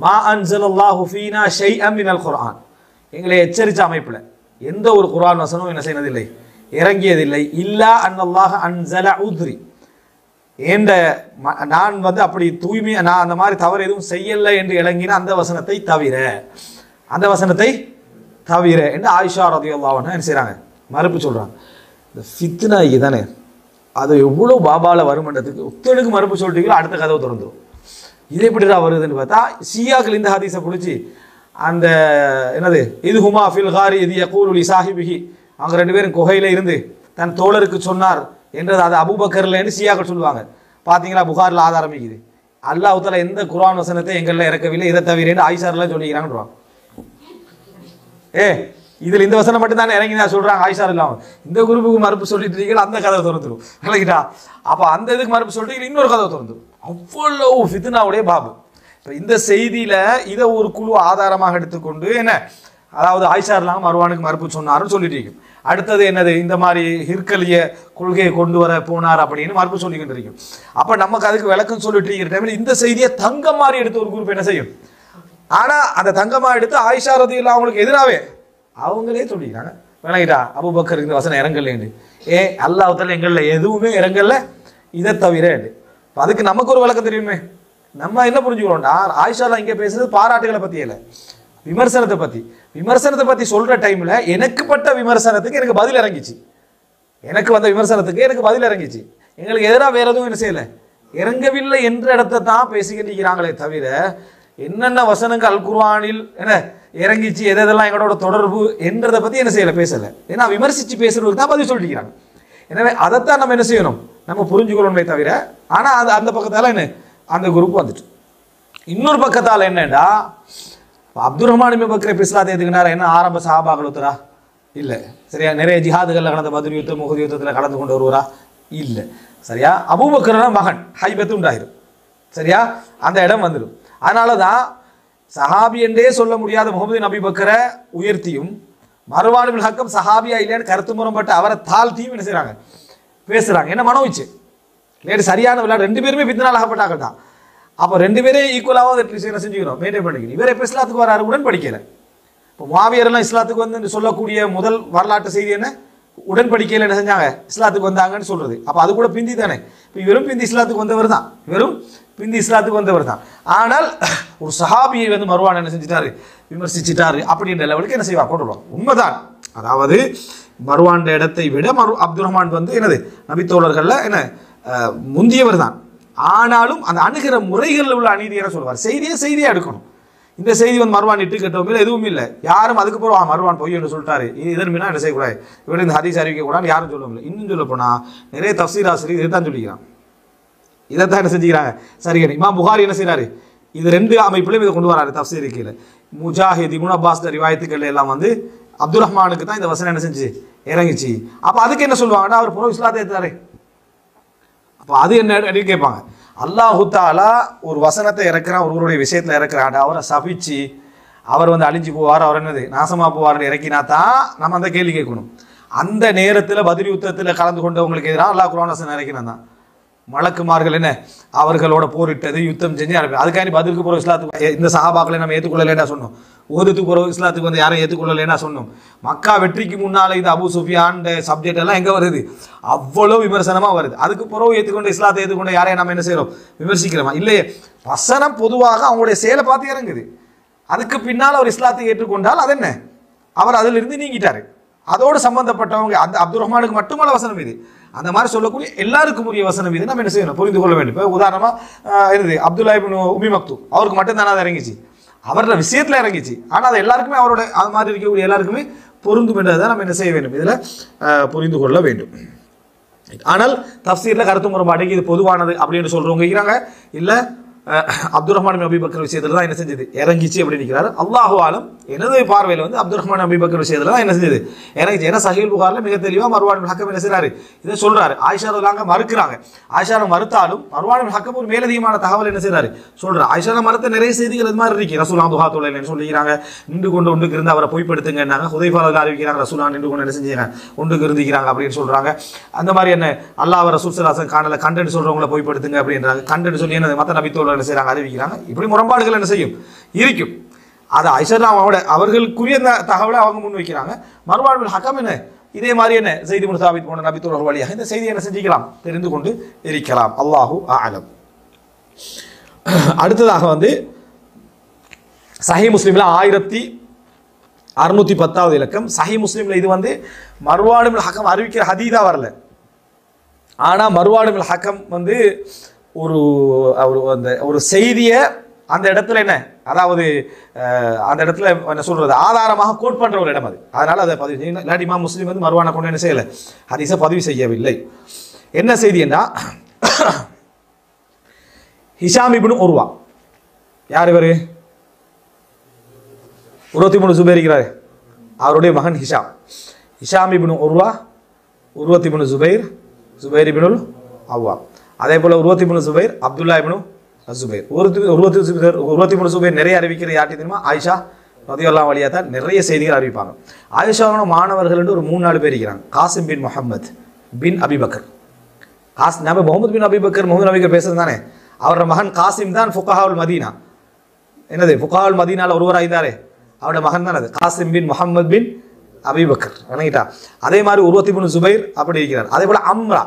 மா அன்சலல்லாஹு ஃபீனா ஷைஅம் மினல் குர்ஆன். எங்களை எச்சரித்த அமைப்பில். எந்த ஒரு குரான் வசனமும் என்ன செய்யறதில்லை? இறங்கியதில்லை. இல்லா அன்னல்லாக அன்சல உத்ரி. ஏண்ட ம- நான் வந்து அப்படி தூய்மை நான் அந்த மாதிரி தவறு எதுவும் செய்யலை என்று இறங்கின அந்த வசனத்தை தவிர அந்த வசனத்தை தவிர என்று ஆயிஷா ரதியுல்லாஹ் என்ன செய்கிறாங்க மறுப்பு சொல்கிறாங்க இந்த ஃபித்னா தானே? அது எவ்வளோ பாபால வருமன்றதுக்கு ஒத்தனுக்கு மறுப்பு சொல்லிட்டீங்களோ அடுத்த கதவை திறந்துடும் இது எப்படிடா வருதுன்னு பார்த்தா ஷியாக்கள் இந்த ஹதீஸை பிடிச்சி அந்த என்னது? இது ஹுமா ஃபில் ஹாரி இது யகூலுலி சாஹிபிஹி. அவங்க ரெண்டு பேரும் குகையில் இருந்து தன் தோழருக்கு சொன்னார் என்றது அது அபூபக்கர்லன்னு ஷியாக்கள் சொல்லுவாங்க. பார்த்தீங்களா புகாரில் ஆதாரமிக்குது இருக்குது. எந்த குரான் வசனத்தை எங்களில் இறக்கவில்லை இதை தவிர ஆயிஷார்லாம் சொல்லிக்கிறாங்கன்றான் ஏ இதில் இந்த வசனம் மட்டும் தானே இறங்கி தான் சொல்கிறாங்க ஆயிஷா இல்லாம. இந்த குரூப்புக்கு மறுப்பு சொல்லிட்டு இருக்கீங்களா? அந்த கதவை திறந்துடும் இல்லைங்களா? அப்போ அந்த இதுக்கு மறுப்பு சொல்லிட்டு இன்னொரு கதவை திறந்துரும். அவ்வளோ ஃபித்னாவுடைய பாபு. இந்த செய்தியில இதை ஒரு குழு ஆதாரமாக எடுத்துக்கொண்டு என்ன? அதாவது ஆயிஷா இல்லாம மருவானுக்கு மறுப்பு சொன்னாருன்னு சொல்லிட்டு இருக்கும் அடுத்தது என்னது? இந்த மாதிரி ஹிற்கலிய கொள்கையை கொண்டு வர போனார் அப்படின்னு மறுப்பு சொல்லிக்கிட்டு இருக்கும் அப்ப நமக்கு அதுக்கு விளக்கம் சொல்லிட்டு இருக்கிற டைமில் இந்த செய்தியை தங்கம் மாதிரி எடுத்து ஒரு குரூப் என்ன செய்யும்? ஆனா அந்த தங்கமா எடுத்து ஆயிஷா ரதியில் அவங்களுக்கு எதிராவே அவங்களே சொல்லிக்கிறாங்க. விளங்கிட்டா? அபுபக்கர் இந்த வசனம் இறங்கலேண்டு ஏ அல்லாஹ்தால எங்களில் எதுவுமே இறங்கல. இதை தவிர அதுக்கு நமக்கு ஒரு விளக்கம் தெரியுமே? நம்ம என்ன புரிஞ்சுக்கிறோம்னா ஆயிஷாலாம் இங்கே பேசுறது பாராட்டுகளை பற்றி இல்லை. விமர்சனத்தை பற்றி விமர்சனத்தை பற்றி சொல்கிற டைமில் எனக்கு பட்ட விமர்சனத்துக்கு எனக்கு பதில் இறங்கிச்சு. எனக்கு வந்த விமர்சனத்துக்கு எனக்கு பதில் இறங்கிச்சு. எங்களுக்கு எதிராக வேற எதுவும் என்ன செய்யலை? இறங்கவில்லை என்ற இடத்த தான் பேசிக்கிட்டு இருக்கிறாங்களே தவிர என்னென்ன வசனங்கள் அல் குர்வானில் என்ன இறங்கிச்சு எது எதெல்லாம் எங்களோட தொடர்பு என்றதை பற்றி என்ன செய்யலை? பேசலை. ஏன்னா விமர்சித்து பேசுறதுக்கு தான் பதில் சொல்லிட்டு எனவே அதைத்தான் நம்ம என்ன செய்யணும்? நம்ம புரிஞ்சுக்கணுமே தவிர ஆனால் அது அந்த பக்கத்தால் என்ன? அந்த குரூப் வந்துட்டு. இன்னொரு பக்கத்தால என்னடா அப்துல் ரஹ்மான் பக்கரை பிஸ்லாத் எதுக்குனாரா என்ன ஆரம்ப சஹாபாக்கள் ஒருத்தரா இல்ல. சரியா? நிறைய ஜிஹாதுகள்ல கலந்த பதில் யுத்தம் முகது யுத்தத்துல கலந்து கொண்டு வருவாரா? இல்ல. சரியா? அபூபக்கரோட மகன் ஹைபத்து உண்டாயிரும். சரியா? அந்த இடம் வந்துடும் அதனால தான் சஹாபி என்றே சொல்ல முடியாத முகமது நபி பக்கரை உயர்த்தியும் மறுவானுபில் ஹக்கம் சஹாபியா இல்லையான்னு கருத்து முரம்பட்டு அவரை தாழ்த்தியும் என்ன செய்றாங்க? பேசுறாங்க. என்ன மனோவிச்சு? நேற்று சரியான விளையாடு ரெண்டு பேருமே பித்தனால் ஆகப்பட்டாங்க தான். அப்போ ரெண்டு பேரே ஈக்குவலாக என்ன செஞ்சுக்கிறோம். மெயின்டைன் பண்ணிக்கணும் இவர் எப்போ இஸ்லாத்துக்கு வராரு உடன் படிக்கல இப்போ மாவியரெல்லாம் இஸ்லாத்துக்கு வந்து சொல்லக்கூடிய முதல் வரலாற்று செய்தி என்ன? உடன்படிக்கையில் என்ன செஞ்சாங்க? இஸ்லாத்துக்கு வந்தாங்கன்னு சொல்கிறது அப்போ அது கூட பிந்தி தானே. இப்போ இவரும் பிந்தி இஸ்லாத்துக்கு வந்தவர் தான். இவரும் பிந்தி இஸ்லாத்துக்கு வந்தவர் தான். ஆனால் ஒரு சஹாபியை வந்து மறுவான் என்ன செஞ்சிட்டாரு? விமர்சிச்சிட்டாரு அப்படின்ற லெவலுக்கு என்ன செய்வா கொண்டு உண்மைதான். அதாவது மறுவாண்ட இடத்தை விட மறு அப்துல் ரஹ்மான் வந்து என்னது? நபித்தோழர்களில் என்ன? முந்தியவர் தான். ஆனாலும் அந்த அணுகிற முறைகளில் உள்ள அநீதியரை சொல்லுவார்? செய்தியை செய்தியாக எடுக்கணும். இந்த செய்தி வந்து மறுவான் இட்டு கட்டவும் இல்லை எதுவும் இல்லை. யாரும் அதுக்கு பிறகு மறுவான் பொய் என்று சொல்லிட்டாரு. இது இதன் மீனா என்ன செய்யக்கூடாது? இவரை இந்த ஹதீஸ் அறிவிக்கக்கூடாதுன்னு யாரும் சொல்லவும் இல்லை இன்னும் சொல்ல போனால் நிறைய தஃசீர் ஆசிரியர் இதைத்தான் சொல்லிக்கிறான். தான் என்ன செஞ்சுக்கிறாங்க? சரி இமாம் புகாரி என்ன செய்கிறாரு இது ரெண்டு அமைப்பிலும் இதை கொண்டு வராரு தஃசீர் கீழே. முஜாஹித் இபுன் அப்பாஸ் ரிவாயத்துக்கள் எல்லாம் வந்து அப்துல் ரஹ்மானுக்கு தான் இந்த வசனம் என்ன செஞ்சு? இறங்கிச்சு. அப்போ அதுக்கு என்ன சொல்லுவாங்கன்னா அவர் புற இஸ்லாத்தை அப்போ அது என்ன அப்படின்னு கேட்பாங்க. அல்லாஹு தாலா ஒரு வசனத்தை இறக்குறான் ஒருவருடைய விஷயத்தில் இறக்குறான். அவரை சபிச்சு அவர் வந்து அழிஞ்சு போவார் அவர் என்னது? நாசமாக போவார்னு இறக்கினா தான் நம்ம அந்த கேள்வி கேட்கணும். அந்த நேரத்தில் பதில் யுத்தத்தில் கலந்து கொண்டவங்களுக்கு எதிராக அல்லாஹ் குரான் வசனம் இறக்கினா தான். மலக்குமார்கள் என்ன? அவர்களோட போரிட்டது யுத்தம் செஞ்சு அனுப்பி அதுக்காண்டி பதிலுக்கு போகிற இஸ்லாத்துக்கு இந்த சஹாபாக்களை நம்ம ஏற்றுக்கொள்ளலேன்னா சொன்னோம். ஓதுத்துக்கு போகிற இஸ்லாத்துக்கு வந்து யாரும் ஏற்றுக்கொள்ளலேன்னா சொன்னோம். மக்கா வெற்றிக்கு முன்னால் இது அபு சுஃபியான் சப்ஜெக்ட் எல்லாம் எங்கே வருது? அவ்வளோ விமர்சனமாக வருது. அதுக்கு பிறகு ஏற்றுக்கொண்ட இஸ்லாத்தை ஏற்றுக்கொண்ட யாரையும் நம்ம என்ன செய்கிறோம் விமர்சிக்கிறோமா? இல்லையே. வசனம் பொதுவாக அவங்களுடைய செயலை பார்த்து இறங்குது. அதுக்கு பின்னால் அவர் இஸ்லாத்தை ஏற்றுக்கொண்டால் அது என்ன? அவர் அதிலிருந்து நீங்கிட்டார். அதோடு சம்பந்தப்பட்டவங்க அந்த அப்துல் ரஹ்மானுக்கு மட்டுமல்ல வசனம் இது. அந்த மாதிரி சொல்லக்கூடிய எல்லாருக்கும் உரிய வசனம் இது. நம்ம என்ன செய்யணும்? புரிந்து கொள்ள வேண்டும். இப்போ உதாரணமாக இருந்தது அப்துல்லா இபின் உமி மக்து அவருக்கு மட்டும்தானே அது இறங்கிச்சு. அவரோட விஷயத்தில் இறங்கிச்சு. ஆனால் அது எல்லாருக்குமே அவரோட அது மாதிரி இருக்கக்கூடிய எல்லாருக்குமே பொருந்தும் என்றதை நம்ம என்ன செய்ய வேண்டும். இதில் புரிந்து கொள்ள வேண்டும். ஆனால் தப்சீரில் கருத்து முறைப்பாடுக்கு இது பொதுவானது அப்படின்னு சொல்கிறவங்க இருக்கிறாங்க. இல்லை அப்துல் ரஹ்மான் நபி பக்கர் விஷயத்துல தான் என்ன செஞ்சது? இறங்கிச்சு அப்படின்னு நிற்கிறார் அல்லாஹு ஆலம். எனது பார்வையில் வந்து அப்துல் ரஹ்மான் நபி பக்கர் விஷயத்துல தான் என்ன செஞ்சது? இறங்கிச்சு ஏன்னா சஹீல் புகாரில் மிக தெளிவாக மறுவான் ஹக்கம் என்ன செய்கிறாரு இதை சொல்கிறாரு ஆயிஷா ரலாங்க மறுக்கிறாங்க. ஆயிஷா மறுத்தாலும் மறுவான் ஹக்கம் ஒரு மேலதிகமான தகவல் என்ன செய்கிறாரு சொல்கிறார் ஆயிஷா மறுத்த நிறைய செய்திகள் இது மாதிரி இருக்கு. ரசூலா துஹா தொழில் சொல்லிக்கிறாங்க நின்று கொண்டு ஒன்றுக்கு இருந்து அவரை பொய்ப்படுத்துங்கன்னாங்க. ஹுதைஃபால அறிவிக்கிறாங்க. ரசூலா நின்று கொண்டு என்ன செஞ்சாங்க ஒன்றுக்கு இருந்திக்கிறாங்க அப்படின்னு சொல்கிறாங்க அந்த மாதிரி என்ன? அல்லாஹ் ரசூல் சலாசன் காணல. கண்டென்ட் சொல்கிறவங்கள பொய்ப்படுத்துங்க அப்படின்றாங்க. கண்டென்ட் சொல்லி என்ன மற்ற நபித்தோட என்ன செய்றாங்க? அறிவிக்கிறாங்க. இப்படி முரண்பாடுகள் என்ன செய்யும்? இருக்கும். அது ஐஷர்லாமோட அவர்களுக்குரிய தகவலை அவங்க முன் வைக்கிறாங்க. மறுவாழ்வில் ஹக்கம் என்ன? இதே மாதிரி என்ன? செய்தி முசாபித் போன்ற நபித்தோழர் வழியாக இந்த செய்தியை என்ன செஞ்சுக்கலாம்? தெரிந்து கொண்டு இருக்கலாம். அல்லாஹூ ஆலம் அடுத்ததாக வந்து சஹி முஸ்லீமில் ஆயிரத்தி அறுநூத்தி பத்தாவது இலக்கம். சஹி முஸ்லீமில் இது வந்து மறுவாடுமில் ஹக்கம் அறிவிக்கிற ஹதீதா வரல. ஆனால் மறுவாடுமில் ஹக்கம் வந்து ஒரு ஒரு அந்த ஒரு செய்தியை அந்த இடத்துல என்ன? அதாவது அந்த இடத்துல என்ன சொல்றது? ஆதாரமாக கோட் பண்ற ஒரு இடம் அது. அதனால அதை பதிவு செய்யணும் இல்லாட்டி இமாம் முஸ்லீம் வந்து மறுவான கொண்டு என்ன செய்யலை? ஹதீஸை பதிவு செய்யவில்லை. என்ன செய்தி என்றா? ஹிஷாம் இப்னு உருவா. யார் இவர்? உருவத்தி மூணு சுபேர் இருக்கிறார். அவருடைய மகன் ஹிஷாம். ஹிஷாம் இப்னு உருவா உருவத்தி மூணு சுபைர் சுபைர் இப்னுல் அவ்வா. அதே போல உருவத்தி மூணு சுபைர் அப்துல்லா இப்னு சுபைர். உருவத்தி உருவத்தி சுபைர் உருவத்தி மூணு சுபைர் நிறைய அறிவிக்கிற யார்ட்டி தெரியுமா? ஆயிஷா ரதியுல்லாம் வழியாக தான் நிறைய செய்திகள் அறிவிப்பாங்க. ஆயிஷாவோட மாணவர்கள் என்று ஒரு மூணு நாலு பேர் இருக்கிறாங்க. Qasim bin Muhammad bin Abi Bakr cause நம்ம முகமது பின் அபிபக்கர் முகமது நபிக்கர் பேசுறது தானே? அவரோட மகன் காசிம் தான் ஃபுகஹாவுல் மதீனா. என்னது ஃபுகஹாவுல் மதீனால ஒருவர் இருந்தாரே அவரோட மகன் தான் அது. காசிம் பின் முஹம்மது பின் அபிபக்கர் வணங்கிட்டா. அதே மாதிரி உருவத்தி மூணு சுபைர் அப்படி இருக்கிறார். அதே போல அம்ரா.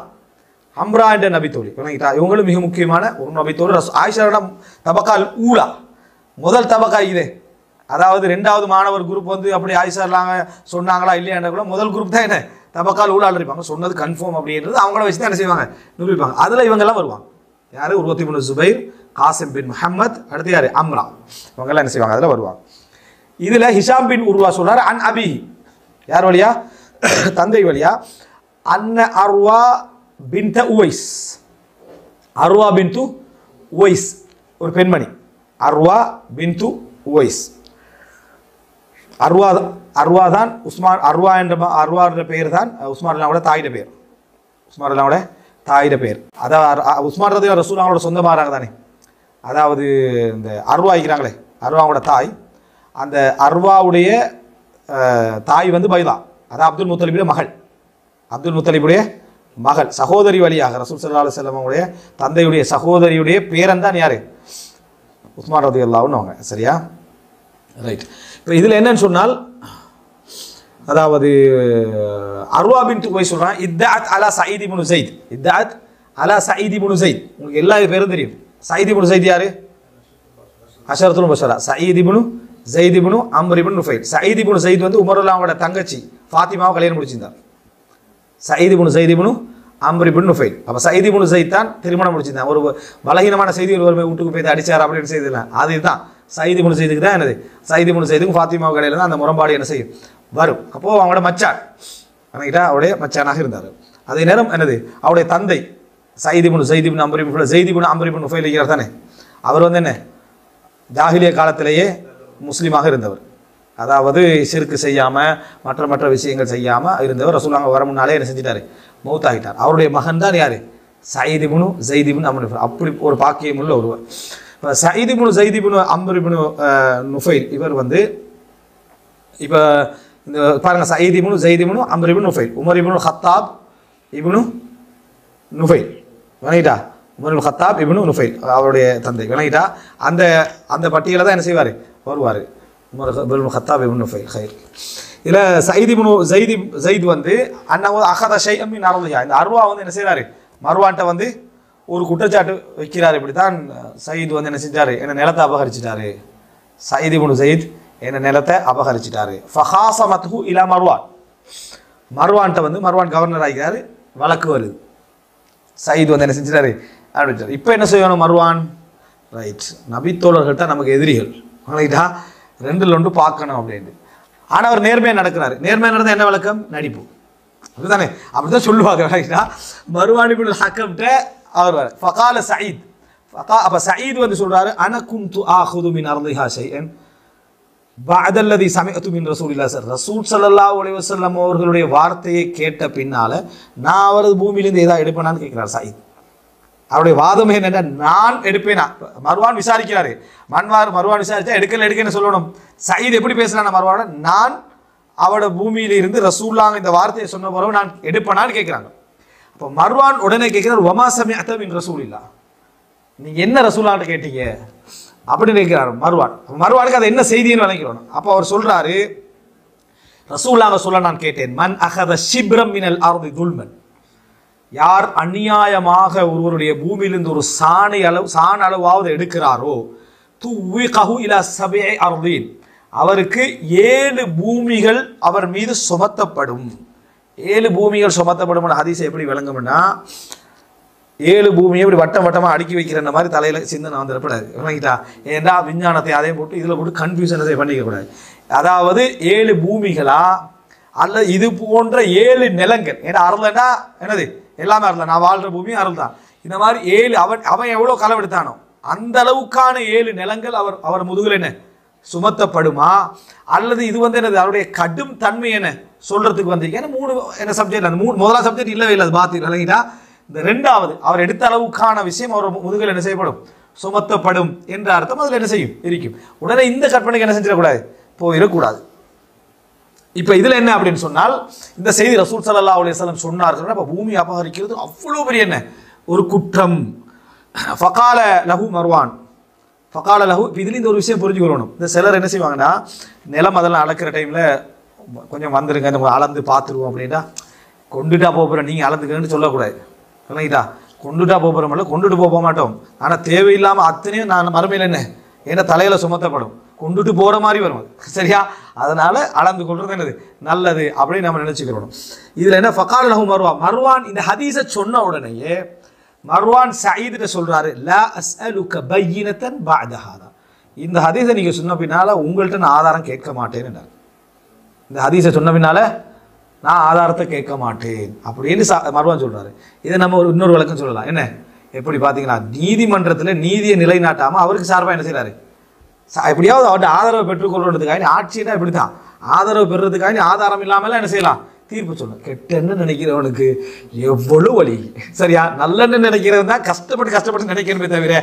அம்ரா என்ற நபித்தோழி வணங்கிட்டா இவங்களும் மிக முக்கியமான ஒரு நபித்தோழி. ரசூ- ஆயிஷாவோட தபக்கால் ஊலா முதல் தபக்கா இதே அதாவது ரெண்டாவது மாணவர் குரூப் வந்து அப்படி ஆயிஷார்லாங்க சொன்னாங்களா இல்லையான்ற கூட முதல் குரூப் தான் என்ன? தபக்கால் ஊழால் இருப்பாங்க. சொன்னது கன்ஃபார்ம் அப்படின்றது அவங்கள வச்சு தான் என்ன செய்வாங்க? நிரூபிப்பாங்க. அதில் இவங்கெல்லாம் வருவாங்க. யார்? உருவத்தி மூணு சுபைர் காசிம் பின் முஹம்மத் அடுத்து யார்? அம்ரா. இவங்கெல்லாம் என்ன செய்வாங்க? அதில் வருவாங்க. இதில் ஹிஷாம் பின் உருவா சொல்கிறார் அன் அபி. யார் வழியா? தந்தை வழியா. அன்ன அர்வா பின் உவைஸ் அர்வா பின் து உவைஸ் ஒரு பெண்மணி அர்வா பின் து உவைஸ் அர்வா அர்வா தான் உஸ்மான் அர்வா என்ற ம- அர்வா என்ற பெயர் தான் உஸ்மான் அல்லாவோட தாயிட பேர் உஸ்மான் அல்லாவோட தாயிட பெயர் அதாவது உஸ்மான் ரதி ரசூலாவோட சொந்தமாராங்க தானே அதாவது இந்த அர்வா இருக்கிறாங்களே அர்வாவோட தாய். அந்த அர்வாவுடைய தாய் வந்து பைதா. அதான் அப்துல் முத்தலிபுடைய மகள். அப்துல் முத்தலிபுடைய மகள் சகோதரி வழியாக ரசூல் சல்லா அலி செல்லமுடைய தந்தையுடைய சகோதரியுடைய பேரன் தான் யாரு? உஸ்மான் ரதி அல்லாவுன்னு அவங்க. சரியா? ரைட் இப்போ இதில் என்னன்னு சொன்னால் அதாவது அருவா பின் போய் சொல்கிறான் இத்தாத் அலா சயீத் முனு சயித் இத்தாத் அலா சயீத் முனு சயித் உங்களுக்கு எல்லா பேரும் தெரியும். சயீத் முனு சயித் யாரு? அஷரத்துல் பஷரா சயீத் முனு ஸைத் இப்னு அம்ர் இப்னு சயீத் வந்து உமருல்லாவோட தங்கச்சி ஃபாத்திமாவை கல்யாணம் முடிச்சிருந்தார். சயீத் புனு ஸைத் புனு அம்பரி இப்னு நுஃபைல். அப்போ சைதி புனு ஸைத் தான் திருமணம் முடிச்சிருந்தான். ஒரு பலகீனமான செய்தி ஒரு வீட்டுக்கு போய் அடித்தார் அப்படின்னு செய்தில்ல அதுதான். சைதி புனு ஸைதுக்கு தான் என்னது? சைதி புனு ஸைதுக்கும் ஃபாத்திமா கடையில் தான் அந்த முரண்பாடு என்ன செய்யும்? வரும். அப்போது அவங்களோட மச்சான் அன்னைக்கிட்ட அவருடைய மச்சானாக இருந்தார். அதே நேரம் என்னது? அவருடைய தந்தை சைதிபுன் சைதிபுன் அம்பரிபுன் சைதிபுன் அம்பரிபுன் நுஃபைல் ஃபைல் தானே? அவர் வந்து என்ன? ஜாகிலிய காலத்திலேயே முஸ்லீமாக இருந்தவர். அதாவது சிறுக்கு செய்யாமல் மற்ற மற்ற விஷயங்கள் செய்யாமல் இருந்தவர் ரசூலாங்க வர முன்னாலே என்ன செஞ்சிட்டாரு? மௌத்தாகிட்டார். அவருடைய மகன் தான் யார்? சைதிபுனு ஜெய்திபுனு அமர். அப்படி ஒரு பாக்கியம் உள்ள ஒருவர். இப்போ சைதிபுனு ஜெய்திபுனு அம்பரிபுனு நுஃபைல் இவர் வந்து இப்போ இந்த பாருங்க Saeed Zaid ibn Zaid Amr Nufail. Umar ibn Khattab ibn Nufail. வணங்கிட்டா Umar Khattab ibn Nufail. அவருடைய தந்தை. வணங்கிட்டா அந்த அந்த பட்டியலை தான் என்ன செய்வார்? வருவார். உமர் இப்னு ஹத்தாப் இப்னு நுஃபைல் ஹைர் இதில் சயீத் இப்னு ஜெயித் இப்- வந்து அண்ணா அகத ஷை அம்மி அர்லிஹா இந்த அருவா வந்து என்ன செய்கிறாரு மருவான்ட்ட வந்து ஒரு குற்றச்சாட்டு வைக்கிறார். இப்படி தான் சயீத் வந்து என்ன செஞ்சாரு? என்ன நிலத்தை அபகரிச்சிட்டாரு. சயீத் இப்னு சயீத் என்ன நிலத்தை அபகரிச்சிட்டாரு. ஃபஹாசமத்ஹு இலா மர்வான். மர்வான்ட்ட வந்து மர்வான் கவர்னர் ஆகிறாரு வழக்கு வருது. சயீத் வந்து என்ன செஞ்சிட்டாரு? அப்படின்ட்டார் இப்போ என்ன செய்யணும் மர்வான்? ரைட் நபித்தோழர்கள்ட்ட நமக்கு எதிரிகள். ரைட்டா ரெண்டுல ஒன்று பார்க்கணும் அப்படின்ட்டு ஆனால் அவர் நேர்மையாக நடக்கிறாரு. நேர்மையாக நடந்த என்ன விளக்கம்? நடிப்பு. அப்படிதானே அப்படிதான் சொல்லுவாங்க. ரைட்டா மர்வான் இப்படி ஹக்கம்ட்ட அவர் வர ஃபகால சயீத். ஃபகா அப்போ சயீத் வந்து சொல்கிறாரு அனக்கும் து ஆஹுது மின் அர்லிஹா ஷைஅன். பாதல்லதி சமயத்து மின் ரசூலில்லா சார் ரசூல் சல்லா அலைஹி அவர்களுடைய வார்த்தையை கேட்ட பின்னால் நான் அவரது பூமியிலேருந்து ஏதாவது எடுப்பேனான்னு கேட்குறாரு சயீத். அவருடைய வாதம் என்னன்னா? நான் எடுப்பேனா? மருவான் விசாரிக்கிறாரு. மன்வார் மருவான் விசாரிச்சா எடுக்கல எடுக்கன்னு சொல்லணும். சயீத் எப்படி பேசுறான் மர்வான நான் அவரோட பூமியில இருந்து ரசூல்லாங்க இந்த வார்த்தையை சொன்ன பிறகு நான் எடுப்பேனான்னு கேட்கிறாங்க அப்போ மர்வான் உடனே கேட்கிறார் ஒமா சமயத்த மின் ரசூல் இல்லா நீங்க என்ன ரசூலான்னு கேட்டீங்க? அப்படின்னு கேட்கிறார் மர்வான். அப்ப மர்வானுக்கு அது என்ன செய்தின்னு நினைக்கிறோம் அப்போ அவர் சொல்றாரு ரசூலாங்க சொல்ல நான் கேட்டேன். மன் அகத சிப்ரம் மினல் அர்தி துல்மன். யார் அநியாயமாக ஒருவருடைய பூமியிலிருந்து ஒரு சாணை அளவு சாண அளவாவது எடுக்கிறாரோ துவி கஹு இலா சபே அருதீன் அவருக்கு ஏழு பூமிகள் அவர் மீது சுமத்தப்படும். ஏழு பூமிகள் சுமத்தப்படும் ஹதீஸ் எப்படி விளங்கும்னா ஏழு பூமியை இப்படி வட்டம் வட்டமாக அடுக்கி வைக்கிற மாதிரி தலையில் சிந்தனை வந்துடக்கூடாது. விளங்கிட்டா ஏன்னா விஞ்ஞானத்தை அதையும் போட்டு இதில் போட்டு கன்ஃபியூஷனை பண்ணிக்கக்கூடாது. அதாவது ஏழு பூமிகளா அல்ல இது போன்ற ஏழு நிலங்கள். ஏன்னா அருள்னா என்னது? எல்லாமே அருள் நான் வாழ்ற பூமி அருள் தான் இந்த மாதிரி ஏழு அவன் அவன் எவ்வளோ களவெடுத்தானோ எடுத்தானோ அந்த அளவுக்கான ஏழு நிலங்கள் அவர் அவர் முதுகில் என்ன? சுமத்தப்படுமா? அல்லது இது வந்து என்னது? அவருடைய கடும் தன்மை என்ன? சொல்றதுக்கு வந்து ஏன்னா மூணு என்ன சப்ஜெக்ட் அந்த மூணு முதலாம் சப்ஜெக்ட் இல்லவே இல்லை அது பாத்தி இல்லைங்களா இந்த ரெண்டாவது அவர் எடுத்த அளவுக்கான விஷயம் அவர் முதுகில் என்ன செய்யப்படும்? சுமத்தப்படும் என்ற அர்த்தம் அதில் என்ன செய்யும்? இருக்கும். உடனே இந்த கற்பனைக்கு என்ன செஞ்சிடக்கூடாது? போயிடக்கூடாது. இப்போ இதில் என்ன அப்படின்னு சொன்னால் இந்த செய்தி ரசூல் சல்லா அலைஹி வஸல்லம் சொன்னார்கள். இப்போ பூமி அபகரிக்கிறது அவ்வளோ பெரிய என்ன? ஒரு குற்றம். ஃபகால லஹு மர்வான். ஃபகால லஹு இப்போ இதுலேயும் இந்த ஒரு விஷயம் புரிஞ்சுக்கணும் இந்த சிலர் என்ன செய்வாங்கன்னா நிலம் அதெல்லாம் அளக்கிற டைமில் கொஞ்சம் வந்துருங்க நம்ம அளந்து பார்த்துருவோம் அப்படின்னா கொண்டுட்டா போகிறோம் நீங்கள் அளந்துக்கன்னு சொல்லக்கூடாது. இல்லைங்களா கொண்டுட்டா போகிறோம்ல கொண்டுட்டு போக மாட்டோம். ஆனால் தேவையில்லாமல் அத்தனையும் நான் மறுமையில் என்ன? ஏன்னா தலையில் சுமத்தப்படும். கொண்டுட்டு போகிற மாதிரி வரும் சரியா? அதனால் அளந்து கொள்வது என்னது? நல்லது அப்படின்னு நம்ம நினச்சிக்கிறோம் இதில் என்ன? ஃபகால் லஹு மர்வான். மர்வான் இந்த ஹதீஸை சொன்ன உடனேயே மர்வான் சயீதுட்ட சொல்கிறாரு லா அஸ்அலுக பையினத்தன் பஅத ஹாதா. இந்த ஹதீஸை நீங்கள் சொன்ன பின்னால் உங்கள்கிட்ட நான் ஆதாரம் கேட்க மாட்டேன்னு இந்த ஹதீஸை சொன்ன பின்னால் நான் ஆதாரத்தை கேட்க மாட்டேன் அப்படின்னு சா- மர்வான் சொல்கிறாரு இதை நம்ம ஒரு இன்னொரு விளக்கம் சொல்லலாம். என்ன? எப்படி பார்த்தீங்கன்னா நீதிமன்றத்தில் நீதியை நிலைநாட்டாமல் அவருக்கு சார்பாக என்ன செய்கிறாரு எப்படியாவது அவர்கிட்ட ஆதரவை பெற்றுக்கொள்றதுக்காக ஆட்சினா இப்படி தான் ஆதரவு பெறுறதுக்காக ஆதாரம் இல்லாமலாம் என்ன செய்யலாம்? தீர்ப்பு சொல்லணும் கெட்டன்னு நினைக்கிறவனுக்கு எவ்வளவு வழி சரியா? நல்லன்னு நினைக்கிறவன் தான் கஷ்டப்பட்டு கஷ்டப்பட்டு நினைக்கணுமே தவிர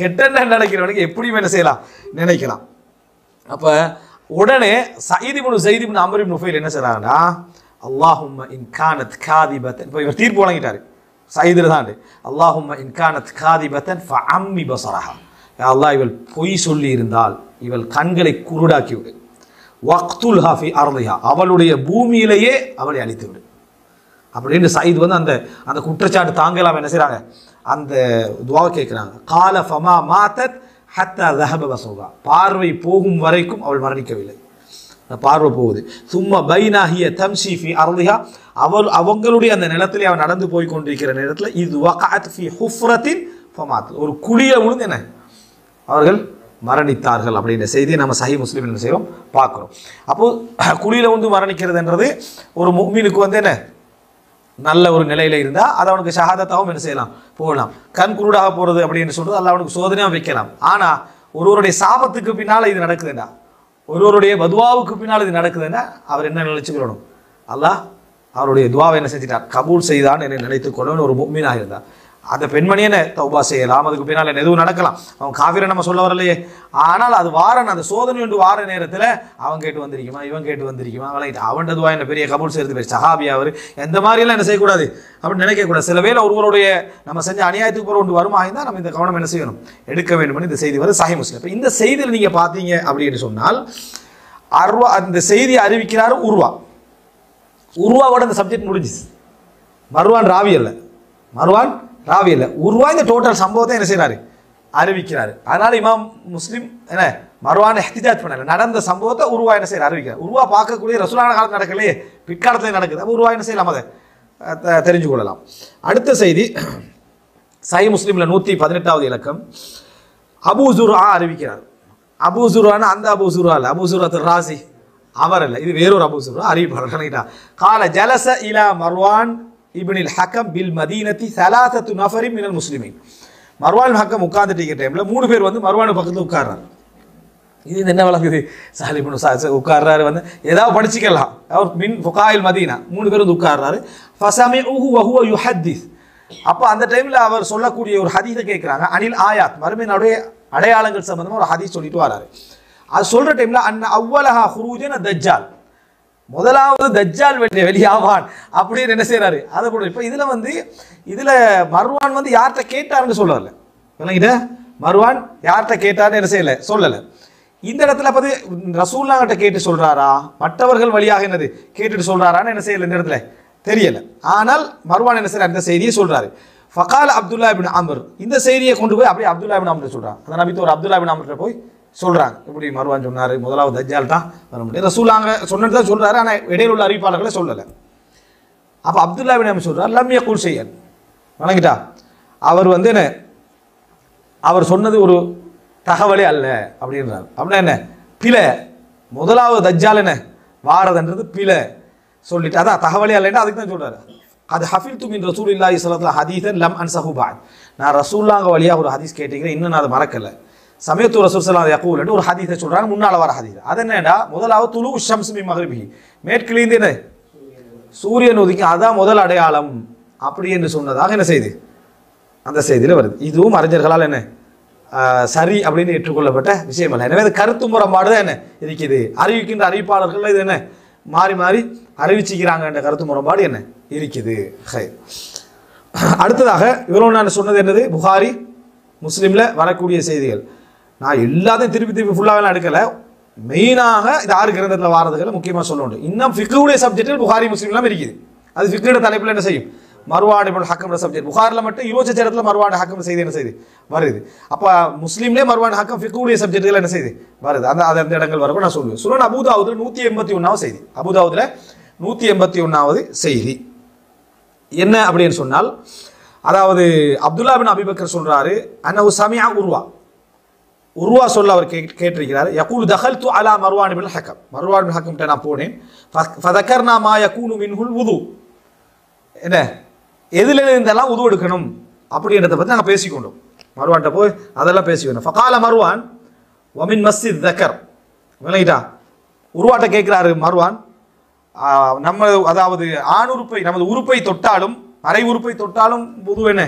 கெட்டன்னு நினைக்கிறவனுக்கு எப்படியும் என்ன செய்யலாம்? நினைக்கலாம். அப்போ உடனே சயீதிபுன் சைதிபுன் அமரின் நுஃபைல் என்ன செய்கிறாங்கன்னா அல்லாஹும் இன்கானத் காதிபத்தன். இப்போ இவர் தீர்ப்பு வழங்கிட்டாரு. சயீதில் தான் அல்லாஹும் இன்கானத் காதிபத்தன் ஃபஅம்மி பசரஹா அல்லாஹ் இவள் பொய் சொல்லி இருந்தால் இவள் கண்களை குருடாக்கி விடு வக்துல் ஹாஃபி அர்லிஹா அவளுடைய பூமியிலேயே அவளை அழித்து விடு அப்படின்னு சயித் வந்து அந்த அந்த குற்றச்சாட்டு தாங்கலாம் என்ன செய்கிறாங்க அந்த துவாவை கேட்குறாங்க. கால ஃபமா மாத்தத் ஹத்தா தஹப வசோகா பார்வை போகும் வரைக்கும் அவள் மரணிக்கவில்லை. அந்த பார்வை போகுது. சும்மா பைனாகிய தம்சி ஃபி அர்லிஹா அவள் அவங்களுடைய அந்த நிலத்திலே அவன் நடந்து போய் கொண்டிருக்கிற நேரத்தில் இது வகாத் ஃபி ஹுஃப்ரத்தின் ஃபமாத். ஒரு குழியை விழுந்து என்ன? அவர்கள் மரணித்தார்கள் அப்படின்ற செய்தியை நம்ம சஹி முஸ்லீம் என்ன செய்கிறோம் பார்க்குறோம். அப்போது குழியில் வந்து மரணிக்கிறதுன்றது ஒரு முஃமினுக்கு வந்து என்ன? நல்ல ஒரு நிலையில் இருந்தால் அது அவனுக்கு ஷஹாதத்தாகவும் என்ன செய்யலாம்? போகலாம். கண் குருடாக போகிறது அப்படின்னு சொல்கிறது அல்ல அவனுக்கு சோதனையாக வைக்கலாம். ஆனால் ஒருவருடைய சாபத்துக்கு பின்னால் இது நடக்குதுன்னா ஒருவருடைய பதுவாவுக்கு பின்னால் இது நடக்குதுன்னா அவர் என்ன நினைச்சுக்கணும் அல்லாஹ் அவருடைய துவாவை என்ன செஞ்சிட்டார் கபூல் செய்தான் என்னை நினைத்துக் கொள்ளணும்னு ஒரு முக்மீனாக இருந்தார் அந்த பெண்மணி தௌபா செய்யலாம். அதுக்கு பின்னால் எதுவும் நடக்கலாம். அவன் காவிரை நம்ம சொல்ல வரலையே. ஆனால் அது வாரன் அந்த சோதனை ஒன்று வார நேரத்தில் அவன் கேட்டு வந்திருக்குமா? இவன் கேட்டு வந்திருக்குமா? அவன் அவன் துவா என்ன பெரிய கபூல் சேர்த்து பேர் சஹாபியா அவர். எந்த மாதிரிலாம் என்ன செய்யக்கூடாது? அப்படின்னு நினைக்கக்கூடாது. சில வேலை ஒருவருடைய நம்ம செஞ்ச அநியாயத்துக்கு போகிற ஒன்று வருமா? இருந்தால் நம்ம இந்த கவனம் என்ன செய்யணும்? எடுக்க வேண்டும்னு இந்த செய்தி வந்து சஹி முஸ்லிம். இப்போ இந்த செய்தியில் நீங்கள் பார்த்தீங்க அப்படின்னு சொன்னால் அருவா அந்த செய்தியை அறிவிக்கிறார் உருவா. உருவாவோட அந்த சப்ஜெக்ட் முடிஞ்சிச்சு. மருவான் ராவி அல்ல. மருவான் ராவி இல்லை உருவா இந்த டோட்டல் சம்பவத்தை என்ன செய்கிறாரு அறிவிக்கிறார். அதனால் இமாம் முஸ்லீம் என்ன மறுவான எஹ்திஜாஜ் பண்ணல. நடந்த சம்பவத்தை உருவா என்ன செய்யறாரு அறிவிக்கிறார். உருவா பார்க்கக்கூடிய ரசூலான காலம் நடக்கலையே பிற்காலத்தில் நடக்குது. அப்போ உருவா என்ன செய்யலாம் அதை? தெரிஞ்சு கொள்ளலாம். அடுத்த செய்தி சை முஸ்லீமில் நூற்றி பதினெட்டாவது இலக்கம். அபூ அறிவிக்கிறார். அபூ அந்த அபூ ஜுரா இல்ல. அபூ ராசி. அவர் இல்லை. இது வேறொரு அபூ அறிவிப்பார் அறிவிப்பார் கால ஜலச இலா மர்வான் இப்னில் ஹக்கம் பில் மதீனத்தி சலாசத்து நஃபரி மினல் முஸ்லிமின். மர்வான் ஹக்கம் உட்கார்ந்துட்டு இருக்கிற டைம்ல மூணு பேர் வந்து மர்வான் பக்கத்தில் உட்கார்றாரு இது என்ன வழங்குது சாலிபுன் சா உட்கார்றாரு வந்து. ஏதாவது படிச்சுக்கலாம். அவர் மின் ஃபுகாயில் மதீனா. மூணு பேர் வந்து உட்கார்றாரு. ஃபசாமி உஹு வஹுவ யுஹத்திஸ். அப்போ அந்த டைமில் அவர் சொல்லக்கூடிய ஒரு ஹதீஸை கேட்குறாங்க அனில் ஆயாத். மருமையினுடைய அடையாளங்கள் சம்மந்தமாக ஒரு ஹதீஸ் சொல்லிட்டு வராரு. அது சொல்கிற டைமில் அன்ன அவ்வளஹா ஹுரூஜன் தஜ்ஜால். முதலாவது தஜ்ஜால் வெளியே வெளியாவான் அப்படின்னு என்ன செய்கிறாரு அதை கூட இப்போ இதில் வந்து இதில் மர்வான் வந்து யார்கிட்ட கேட்டாருன்னு சொல்லல. விளங்கிட்ட? மர்வான் யார்கிட்ட கேட்டார்னு என்ன செய்யல? சொல்லலை. இந்த இடத்துல பார்த்து ரசூல்லாங்கிட்ட கேட்டு சொல்றாரா? மற்றவர்கள் வழியாக என்னது? கேட்டுட்டு சொல்றாரான்னு என்ன செய்யல இந்த இடத்துல? தெரியல. ஆனால் மர்வான் என்ன செய்யறாரு இந்த செய்தியை சொல்றாரு. ஃபகால் அப்துல்லா பின் அமர். இந்த செய்தியை கொண்டு போய் அப்படியே அப்துல்லா பின் அமர் சொல்றாங்க அதை நபித்து ஒரு அப்துல்லா பின் அமர்கிட்ட போய் சொல்கிறாங்க இப்படி மருவான் சொன்னார்? முதலாவது தஜ்ஜால் தான் வர முடியும். ரசூலாங்க சொன்னது தான் சொல்கிறாரு ஆனால் இடையில் உள்ள அறிவிப்பாளர்களை சொல்லலை. அப்போ அப்துல்லா பின் சொல்கிறார் சொல்றார் லம்ய கூல் செய்யன் வணங்கிட்டா அவர் வந்து என்ன? அவர் சொன்னது ஒரு தகவலே அல்ல அப்படின்றார். அப்படின்னா என்ன? பிழை. முதலாவது தஜ்ஜால் என்ன? வாரதுன்றது பிழை. சொல்லிட்டு அதான் தகவலே அல்லைன்னா அதுக்கு தான் சொல்கிறாரு அது ஹஃபில் துமின் ரசூல் இல்லா இஸ்லத்தில் ஹதீசன் லம் அன் சஹுபான் நான் ரசூல்லாங்க வழியாக ஒரு ஹதீஸ் கேட்டீங்க இன்னும் நான் அதை மறக்கல. சமயத்து ரசூசலாம் சலாம் ஒரு ஹதீஸை சொல்கிறாங்க முன்னால் வர ஹதீஸ். அது என்னடா முதலாவது துலு ஷம்ஸ் மி மகரிபி மேற்கிலிருந்து என்ன? சூரியன் உதிக்கு அதான் முதல் அடையாளம். அப்படி என்று சொன்னதாக என்ன செய்து? அந்த செய்தியில் வருது. இதுவும் அறிஞர்களால் என்ன? சரி அப்படின்னு ஏற்றுக்கொள்ளப்பட்ட விஷயம் அல்ல எனவே அது கருத்து முரண்பாடு தான் என்ன? இருக்குது அறிவிக்கின்ற அறிவிப்பாளர்கள் இது என்ன? மாறி மாறி அறிவிச்சிக்கிறாங்க என்ற கருத்து முரண்பாடு என்ன? இருக்குது. ஹை. அடுத்ததாக இவ்வளோ நான் சொன்னது என்னது? புகாரி முஸ்லீமில் வரக்கூடிய செய்திகள். நான் எல்லாத்தையும் திருப்பி திருப்பி ஃபுல்லாகலாம் எடுக்கலை. மெயினாக இது ஆறு கிரந்தத்தில் வாரதுகளை முக்கியமாக சொல்லணும் இன்னும் ஃபிக்குடைய சப்ஜெக்டில் புகாரி முஸ்லீம்லாம் இருக்குது. அது ஃபிக்குடைய தலைப்பில் என்ன செய்யும்? மறுவாடு ஹக்கம் சப்ஜெக்ட் புகாரில் மட்டும் இருபத்தி இடத்துல மறுவாடு ஹக்கம் செய்தி என்ன செய்யுது வருது. அப்போ முஸ்லீம்லேயே மறுவாடு ஹக்கம் ஃபிக்குடைய சப்ஜெக்டுகள் என்ன செய்யுது வருது. அந்த அது அந்த இடங்கள் வரப்போ நான் சொல்லுவேன் சுரன் அபுதாவுதில் நூற்றி எண்பத்தி ஒன்றாவது செய்தி. அபுதாவுதில் நூற்றி எண்பத்தி ஒன்றாவது செய்தி. என்ன அப்படின்னு சொன்னால் அதாவது அப்துல்லா பின் அபிபக்கர் சொல்கிறாரு அன்னஹு சமியா உருவா. உருவா சொல்ல அவர் கே கேட்டிருக்கிறார். யகூல் தஹல் து அலா மர்வான் பின் ஹக்கம் மர்வான் பின் ஹக்கம்கிட்ட நான் போனேன். ஃபதக்கர்னா மா யகூனு மின்ஹுல் உது என்ன? எதுல இருந்தெல்லாம் உது எடுக்கணும்? அப்படின்றத பற்றி நாங்கள் பேசிக்கொண்டோம். மர்வான்கிட்ட போய் அதெல்லாம் பேசிக்கணும் ஃபகால மர்வான் ஒமின் மஸ்ஜித் தக்கர். விளங்கிட்டா? உருவாட்ட கேட்கிறாரு மர்வான். நம்ம அதாவது ஆண் உறுப்பை நமது உறுப்பை தொட்டாலும் அரை உறுப்பை தொட்டாலும் புது என்ன?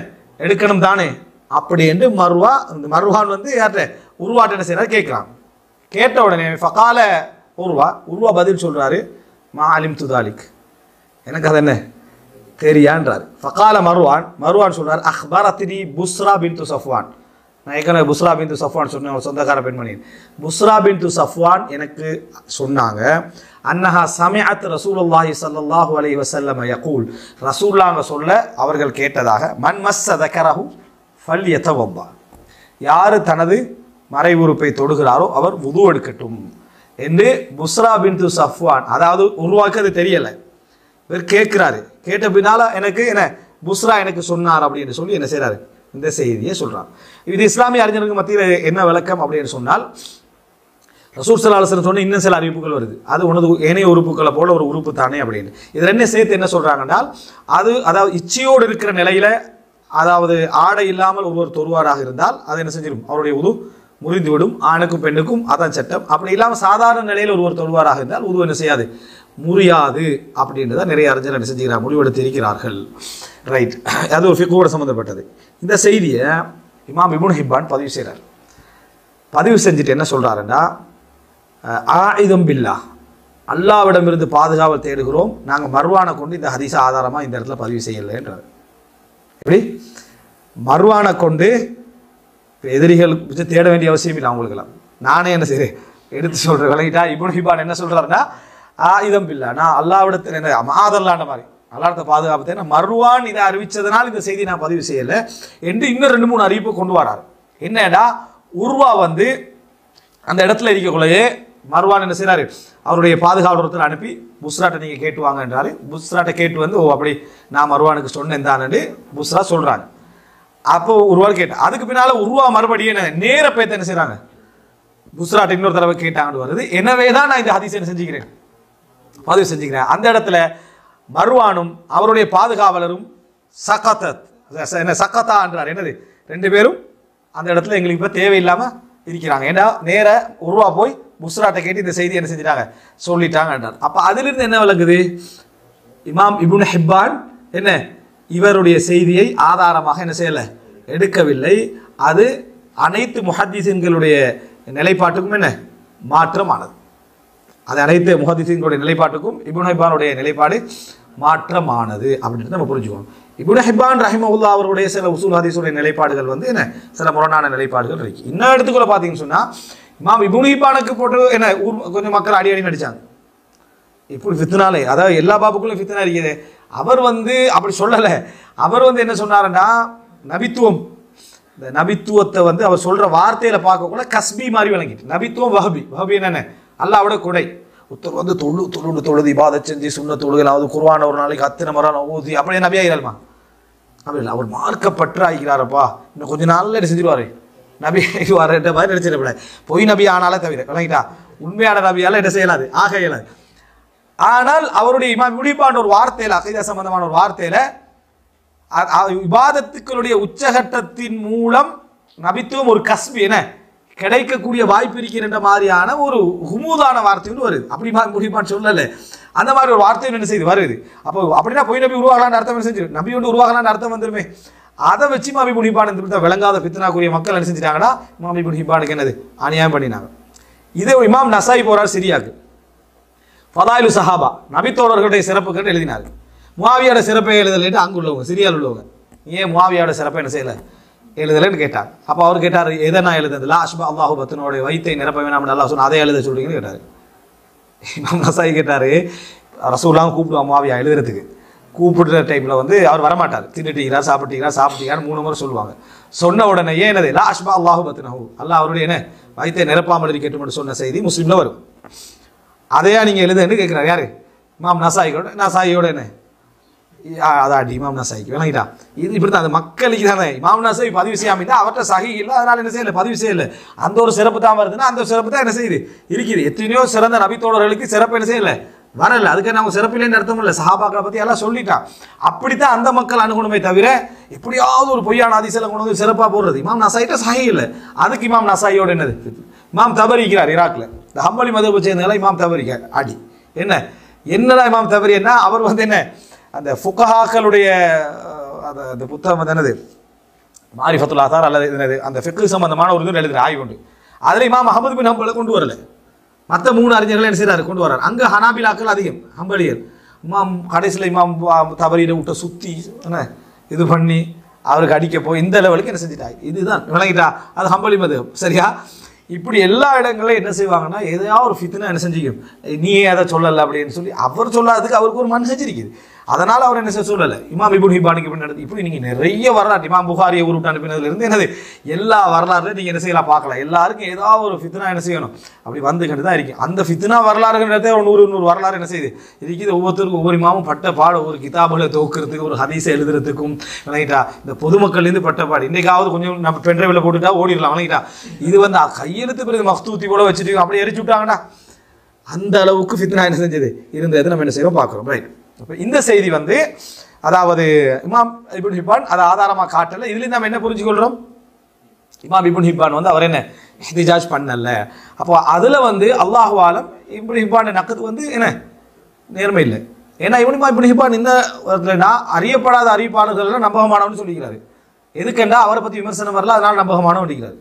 எடுக்கணும் தானே. அப்படி என்று மருவா இந்த மருவான் வந்து யார்கிட்ட உருவாட்ட என்ன செய்யறாரு கேட்குறான். கேட்ட உடனே ஃபகால உருவா உருவா பதில் சொல்கிறாரு மா அலிம் துதாலிக் எனக்கு அது என்ன? தெரியான்றார். ஃபகால மருவான் மருவான் சொல்கிறார் அஹ்பரத்தினி புஸ்ரா பின் சஃப்வான். நான் ஏற்கனவே புஸ்ரா பின் சஃப்வான் சொன்னேன் ஒரு சொந்தக்கார பெண்மணி. புஸ்ரா பின் து சஃப்வான் எனக்கு சொன்னாங்க அன்னஹா சமயத் ரசூலுல்லாஹி சல்லாஹூ அலி வசல்லம் யகூல். ரசூல்லாங்க சொல்ல அவர்கள் கேட்டதாக மன் மஸ்ஸ ஃபல் யதவவ்வா. யார் தனது மறை உறுப்பை தொடுகிறாரோ அவர் உது எடுக்கட்டும் என்று புஸ்ரா பின் சஃப்வான் அதாவது உருவாக்க அது தெரியலை. இவர் கேட்குறாரு. கேட்ட பின்னால் எனக்கு என்ன புஸ்ரா எனக்கு சொன்னார் அப்படின்னு சொல்லி என்ன செய்கிறாரு இந்த செய்தியை சொல்கிறார் இது இஸ்லாமிய அறிஞருக்கு மத்தியில் என்ன விளக்கம் அப்படின்னு சொன்னால் ரசூர் சலாஹன் சொன்ன இன்னும் சில அறிவிப்புகள் வருது. அது உனது ஏனைய உறுப்புகளை போல ஒரு உறுப்பு தானே அப்படின்னு. இதில் என்ன சேர்த்து என்ன சொல்கிறாங்கன்னால் அது அதாவது இச்சையோடு இருக்கிற நிலையில் அதாவது ஆடை இல்லாமல் ஒருவர் தொருவாராக இருந்தால் அதை என்ன செஞ்சிடும் அவருடைய உது முறிந்துவிடும். ஆணுக்கும் பெண்ணுக்கும் அதான் சட்டம். அப்படி இல்லாமல் சாதாரண நிலையில் ஒருவர் தொழுவாராக இருந்தால் உது என்ன செய்யாது? முறியாது அப்படின்றத நிறைய அறிஞர் என்ன செஞ்சுக்கிறார் முடிவெடுத்து இருக்கிறார்கள். ரைட் அது ஒரு ஃபிக்கோட சம்மந்தப்பட்டது இந்த செய்தியை இமாம் இபுன் ஹிப்பான் பதிவு செய்கிறார் பதிவு செஞ்சுட்டு என்ன சொல்கிறாருன்னா ஆயுதம் பில்லா. அல்லாவிடமிருந்து பாதுகாவல் தேடுகிறோம். நாங்கள் மர்வானை கொண்டு இந்த ஹதீஸ ஆதாரமாக இந்த இடத்துல பதிவு செய்யலைன்றார். எப்படி? மர்வானை கொண்டு இப்ப எதிரிகள் தேட வேண்டிய அவசியம் இல்லை அவங்களுக்கெல்லாம். நானே என்ன செய்கிறேன் எடுத்து சொல்கிறேன் விளங்கிட்டா இப்னு ஹிபான் என்ன சொல்கிறாருன்னா ஆயுதம் இல்லை நான் அல்லாவிடத்தில் என்ன மாதல்லாண்ட மாதிரி அல்லாடத்தை பாதுகாப்பு தேவை மர்வான் இதை அறிவித்ததுனால் இந்த செய்தி நான் பதிவு செய்யலை என்று இன்னும் ரெண்டு மூணு அறிவிப்பு கொண்டு வராரு. என்னடா? உருவா வந்து அந்த இடத்துல இருக்கக்குள்ளேயே மர்வான் என்ன செய்கிறாரு அவருடைய பாதுகாவலர் ஒருத்தர் அனுப்பி புஸ்ராட்டை நீங்கள் கேட்டு என்றாலே புஸ்ராட்டை கேட்டு வந்து ஓ அப்படி நான் மருவானுக்கு சொன்னேன் தானே புஸ்ரா சொல்கிறாங்க அப்போ உருவா கேட்டேன் அதுக்கு பின்னால் உருவா மறுபடியும் என்ன நேர பேத்த என்ன செய்கிறாங்க புஸ்ராட்டை இன்னொரு தடவை கேட்டாங்கன்னு வருது. எனவே தான் நான் இந்த ஹதீஸ் என்ன செஞ்சுக்கிறேன்? பதிவு செஞ்சுக்கிறேன். அந்த இடத்துல மர்வானும் அவருடைய பாதுகாவலரும் சகத்தத் என்ன சக்கத்தான்றார் என்னது? ரெண்டு பேரும் அந்த இடத்துல எங்களுக்கு இப்போ தேவையில்லாமல் இருக்கிறாங்க. ஏன்னா நேர உருவா போய் முஸ்ராட்டை கேட்டு இந்த செய்தி என்ன செஞ்சிட்டாங்க? சொல்லிட்டாங்கன்றார். அப்போ அதிலிருந்து என்ன விளங்குது? இமாம் இபுன் ஹிப்பான் என்ன? இவருடைய செய்தியை ஆதாரமாக என்ன செய்யல? எடுக்கவில்லை. அது அனைத்து முஹத்திசின்களுடைய நிலைப்பாட்டுக்கும் என்ன? மாற்றமானது. அது அனைத்து முஹத்திசின்களுடைய நிலைப்பாட்டுக்கும் இபுன் ஹிப்பானுடைய நிலைப்பாடு மாற்றமானது அப்படின்ட்டு நம்ம புரிஞ்சுக்கணும். இபுன் ஹிப்பான் ரஹிமவுல்லா அவருடைய சில உசூல் ஹதீஸுடைய நிலைப்பாடுகள் வந்து என்ன? சில முரணான நிலைப்பாடுகள் இருக்கு. இன்னும் எடுத்துக்கொள்ள பார்த்தீங்கன்னு சொன்னால் இமாம் இப்னு ஹிப்பானுக்கு போட்டு என்ன ஊர் கொஞ்சம் மக்கள் அடி அடி நடிச்சாங்க இப்படி ஃபித்னாலே அதாவது எல்லா பாப்புக்குள்ளும் ஃபித்னா இருக்குது அவர் வந்து அப்படி சொல்லலை. அவர் வந்து என்ன சொன்னாருன்னா நபித்துவம். இந்த நபித்துவத்தை வந்து அவர் சொல்ற வார்த்தையில பார்க்கக்குள்ள கஸ்பி மாதிரி விளங்கிட்டு நபித்துவம் வஹபி. வஹபி என்னென்ன? அல்லாவோட குடை. ஒருத்தர் வந்து தொழு தொழுண்டு தொழுது இபாதை செஞ்சு சுண்ண தொழுகலாவது குருவான ஒரு நாளைக்கு அத்தனை மரம் ஊதி அப்படியே நபி அப்படி இல்லை அவர் மார்க்கப்பற்று ஆகிறாரப்பா இன்னும் கொஞ்ச நாள்ல என்ன செஞ்சிருவாரு? நபி ஆகிடுவார்ன்ற மாதிரி நினைச்சிடக்கூடாது பொய் நபி ஆனாலே தவிர விளங்கிட்டா உண்மையான நபியால என்ன செய்யலாது? ஆக இயலாது. ஆனால் அவருடைய இமாம் முடிப்பான ஒரு வார்த்தையில் அகைதா சம்பந்தமான ஒரு வார்த்தையில விவாதத்துக்களுடைய உச்சகட்டத்தின் மூலம் நபித்துவம் ஒரு கஸ்பி என்ன கிடைக்கக்கூடிய வாய்ப்பு இருக்கின்ற மாதிரியான ஒரு ஹுமூதான வார்த்தை ஒன்று வருது. அப்படி முடிப்பான்னு சொல்லல. அந்த மாதிரி ஒரு வார்த்தை என்ன செய்து? வருது. அப்போ அப்படின்னா பொய் நபி உருவாகலான்னு அர்த்தம் என்ன செஞ்சு நபி ஒன்று உருவாகலான்னு அர்த்தம் வந்துருமே. அதை வச்சு மாபி இப்னு ஹிப்பான் விளங்காத பித்தனாக்குரிய மக்கள் என்ன செஞ்சிட்டாங்கன்னா மாபி இப்னு என்னது? அநியாயம் பண்ணினாங்க. இதே இமாம் நசாய் போறார் சிரியாக்கு. ஃபதாயிலு சஹாபா நபித்தோழர்களுடைய சிறப்பு கேட்டு எழுதினார். முவாவியோட சிறப்பை எழுதலைட்டு அங்கு உள்ளவங்க சிரியால் உள்ளவங்க. ஏன் முவாவியோட சிறப்பை என்ன செய்யலை? எழுதலைன்னு கேட்டார். அப்போ அவர் கேட்டார் எதை நான் எழுதுறது லா அல்லாஹு பத்தனோடைய வயித்தை நிரப்ப வேணாம் நல்லா சொன்ன அதை எழுத சொல்றீங்கன்னு கேட்டார். இமாம் நசாய் கேட்டார் ரசூலாம் கூப்பிடுவான் முவாவியா எழுதுறதுக்கு. கூப்பிடுற டைமில் வந்து அவர் வரமாட்டார். தின்னுட்டீங்களா சாப்பிட்டீங்களா சாப்பிட்டீங்கன்னு மூணு முறை சொல்லுவாங்க. சொன்ன உடனே ஏன் என்னது? லா அஷ்பா அல்லாஹு பத்தனஹு அல்லாஹ் அவருடைய என்ன? வயிற்றை நிரப்பாமல் இருக்கட்டும் சொன்ன செய்தி முஸ்லீமில் வரும். அதையா நீங்கள் எழுதுன்னு கேட்குறாரு யாரு? மாம் நசாயிக்கோட நசாயியோட என்ன? ஆ, அதான் இமாம் நசாய்க்கு விளங்கிட்டா இது இப்படி தான் அந்த மக்களுக்கு தானே. இமாம் நசாய் பதிவு செய்யாமல் அவர்கிட்ட சகி இல்லை அதனால என்ன செய்யல? பதிவு செய்யல. அந்த ஒரு சிறப்பு தான் வருதுன்னா அந்த சிறப்பு தான் என்ன செய்யுது? இருக்குது. எத்தனையோ சிறந்த நபித்தோழர்களுக்கு சிறப்பு என்ன செய்யலை? வரல. அதுக்கு நம்ம சிறப்பில்லைன்னு அர்த்தம் இல்லை சஹாபாக்களை பற்றி எல்லாம் சொல்லிட்டான். அப்படித்தான் அந்த மக்கள் அணுகணுமே தவிர எப்படியாவது ஒரு பொய்யான அதிசயம் கொண்டு வந்து சிறப்பாக போடுறது. இமாம் நசாயிட்ட சஹி இல்லை. அதுக்கு இமாம் நசாயோட என்னது? இமாம் தபரிக்கிறார் ஈராக்ல இந்த ஹம்பளி மதுரை சேர்ந்தனால இமாம் தபரிக்கார் அடி. என்ன? என்னடா இமாம் தபரி என்ன அவர் வந்து என்ன? அந்த ஃபுகஹாக்களுடைய அந்த புத்தகம் வந்து என்னது? மாரிஃபத்துல் ஆதார் அல்லது என்னது? அந்த ஃபிக்கு சம்பந்தமான ஒரு இது எழுதுகிற ஆய்வு உண்டு. அதில் இமாம் அகமது பின் ஹம்பளை கொண்டு வரல. மற்ற மூணு அறிஞர்கள் என்ன செய்கிறார் கொண்டு வரார் அங்கே ஹனாபிலாக்கள் அதிகம் ஹம்பலியர். இமாம் கடைசியில் இமாம் தவறியிட விட்ட சுற்றி என்ன இது பண்ணி அவருக்கு அடிக்க போய் இந்த லெவலுக்கு என்ன செஞ்சிட்டா இதுதான். விளங்கிட்டா? அது ஹம்பலி மதம். சரியா? இப்படி எல்லா இடங்களையும் என்ன செய்வாங்கன்னா எதையாவது ஒரு ஃபித்னா என்ன செஞ்சிக்கும்? நீ அதை சொல்லலை அப்படின்னு சொல்லி அவர் சொல்லாததுக்கு அவருக்கு ஒரு மனசு செஞ்சிருக்குது. அதனால் அவர் என்ன செய்ய சொல்லலை? இமாம் இபுன் ஹிபானுக்கு இப்படி நடந்தது இப்படி நீங்கள் நிறைய வரலாறு இமாம் புகாரியை உருட்டு அனுப்பினதுலேருந்து என்னது? எல்லா வரலாறுலையும் நீங்கள் என்ன செய்யலாம் பார்க்கலாம். எல்லாருக்கும் ஏதாவது ஒரு ஃபித்னா என்ன செய்யணும். அப்படி வந்துக்கிட்டு தான் இருக்கு அந்த ஃபித்னா வரலாறுங்கிறதே ஒரு நூறு நூறு வரலாறு என்ன செய்யுது? இருக்குது ஒவ்வொருத்தருக்கும் ஒவ்வொரு இமாமும் பட்ட பாடு ஒரு கிதாபுகளை தோக்குறதுக்கு ஒரு ஹதீஸை எழுதுறதுக்கும் விளங்கிட்டா இந்த பொதுமக்கள்லேருந்து பட்ட பாடு. இன்றைக்காவது கொஞ்சம் நம்ம பென்ட்ரைவில் போட்டுட்டா ஓடிடலாம் விளங்கிட்டா இது வந்து கையெழுத்து பிறகு மஃதூத்தி கூட வச்சுட்டு அப்படியே எரிச்சு விட்டாங்கடா அந்த அளவுக்கு ஃபித்னா என்ன செஞ்சது? இருந்தது நம்ம என்ன செய்யறோம் பார்க்குறோம் ரைட் இந்த செய்தி வந்து அதாவது இமாம் இபுன் ஹிப்பான் அதை ஆதாரமாக காட்டல. இதுலேயும் நம்ம என்ன புரிஞ்சுக்கொள்கிறோம் இமாம் இபுன் ஹிப்பான் வந்து அவர் என்ன? இஹ்திஜாஜ் பண்ணல. அப்போ அதில் வந்து அல்லாஹ் இபுன் இப்னு ஹிப்பான் நக்கத்து வந்து என்ன? நேர்மை இல்லை. ஏன்னா இவனுமா இபுன் ஹிப்பான் இந்த இடத்துலனா அறியப்படாத அறிவிப்பாளர்கள்லாம் நம்பகமானவன்னு சொல்லிக்கிறாரு. எதுக்கண்டா அவரை பற்றி விமர்சனம் வரல அதனால் நம்பகமானவன் சொல்லிக்கிறாரு.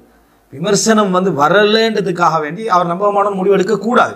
விமர்சனம் வந்து வரலன்றதுக்காக வேண்டி அவர் நம்பகமானவன் முடிவெடுக்க கூடாது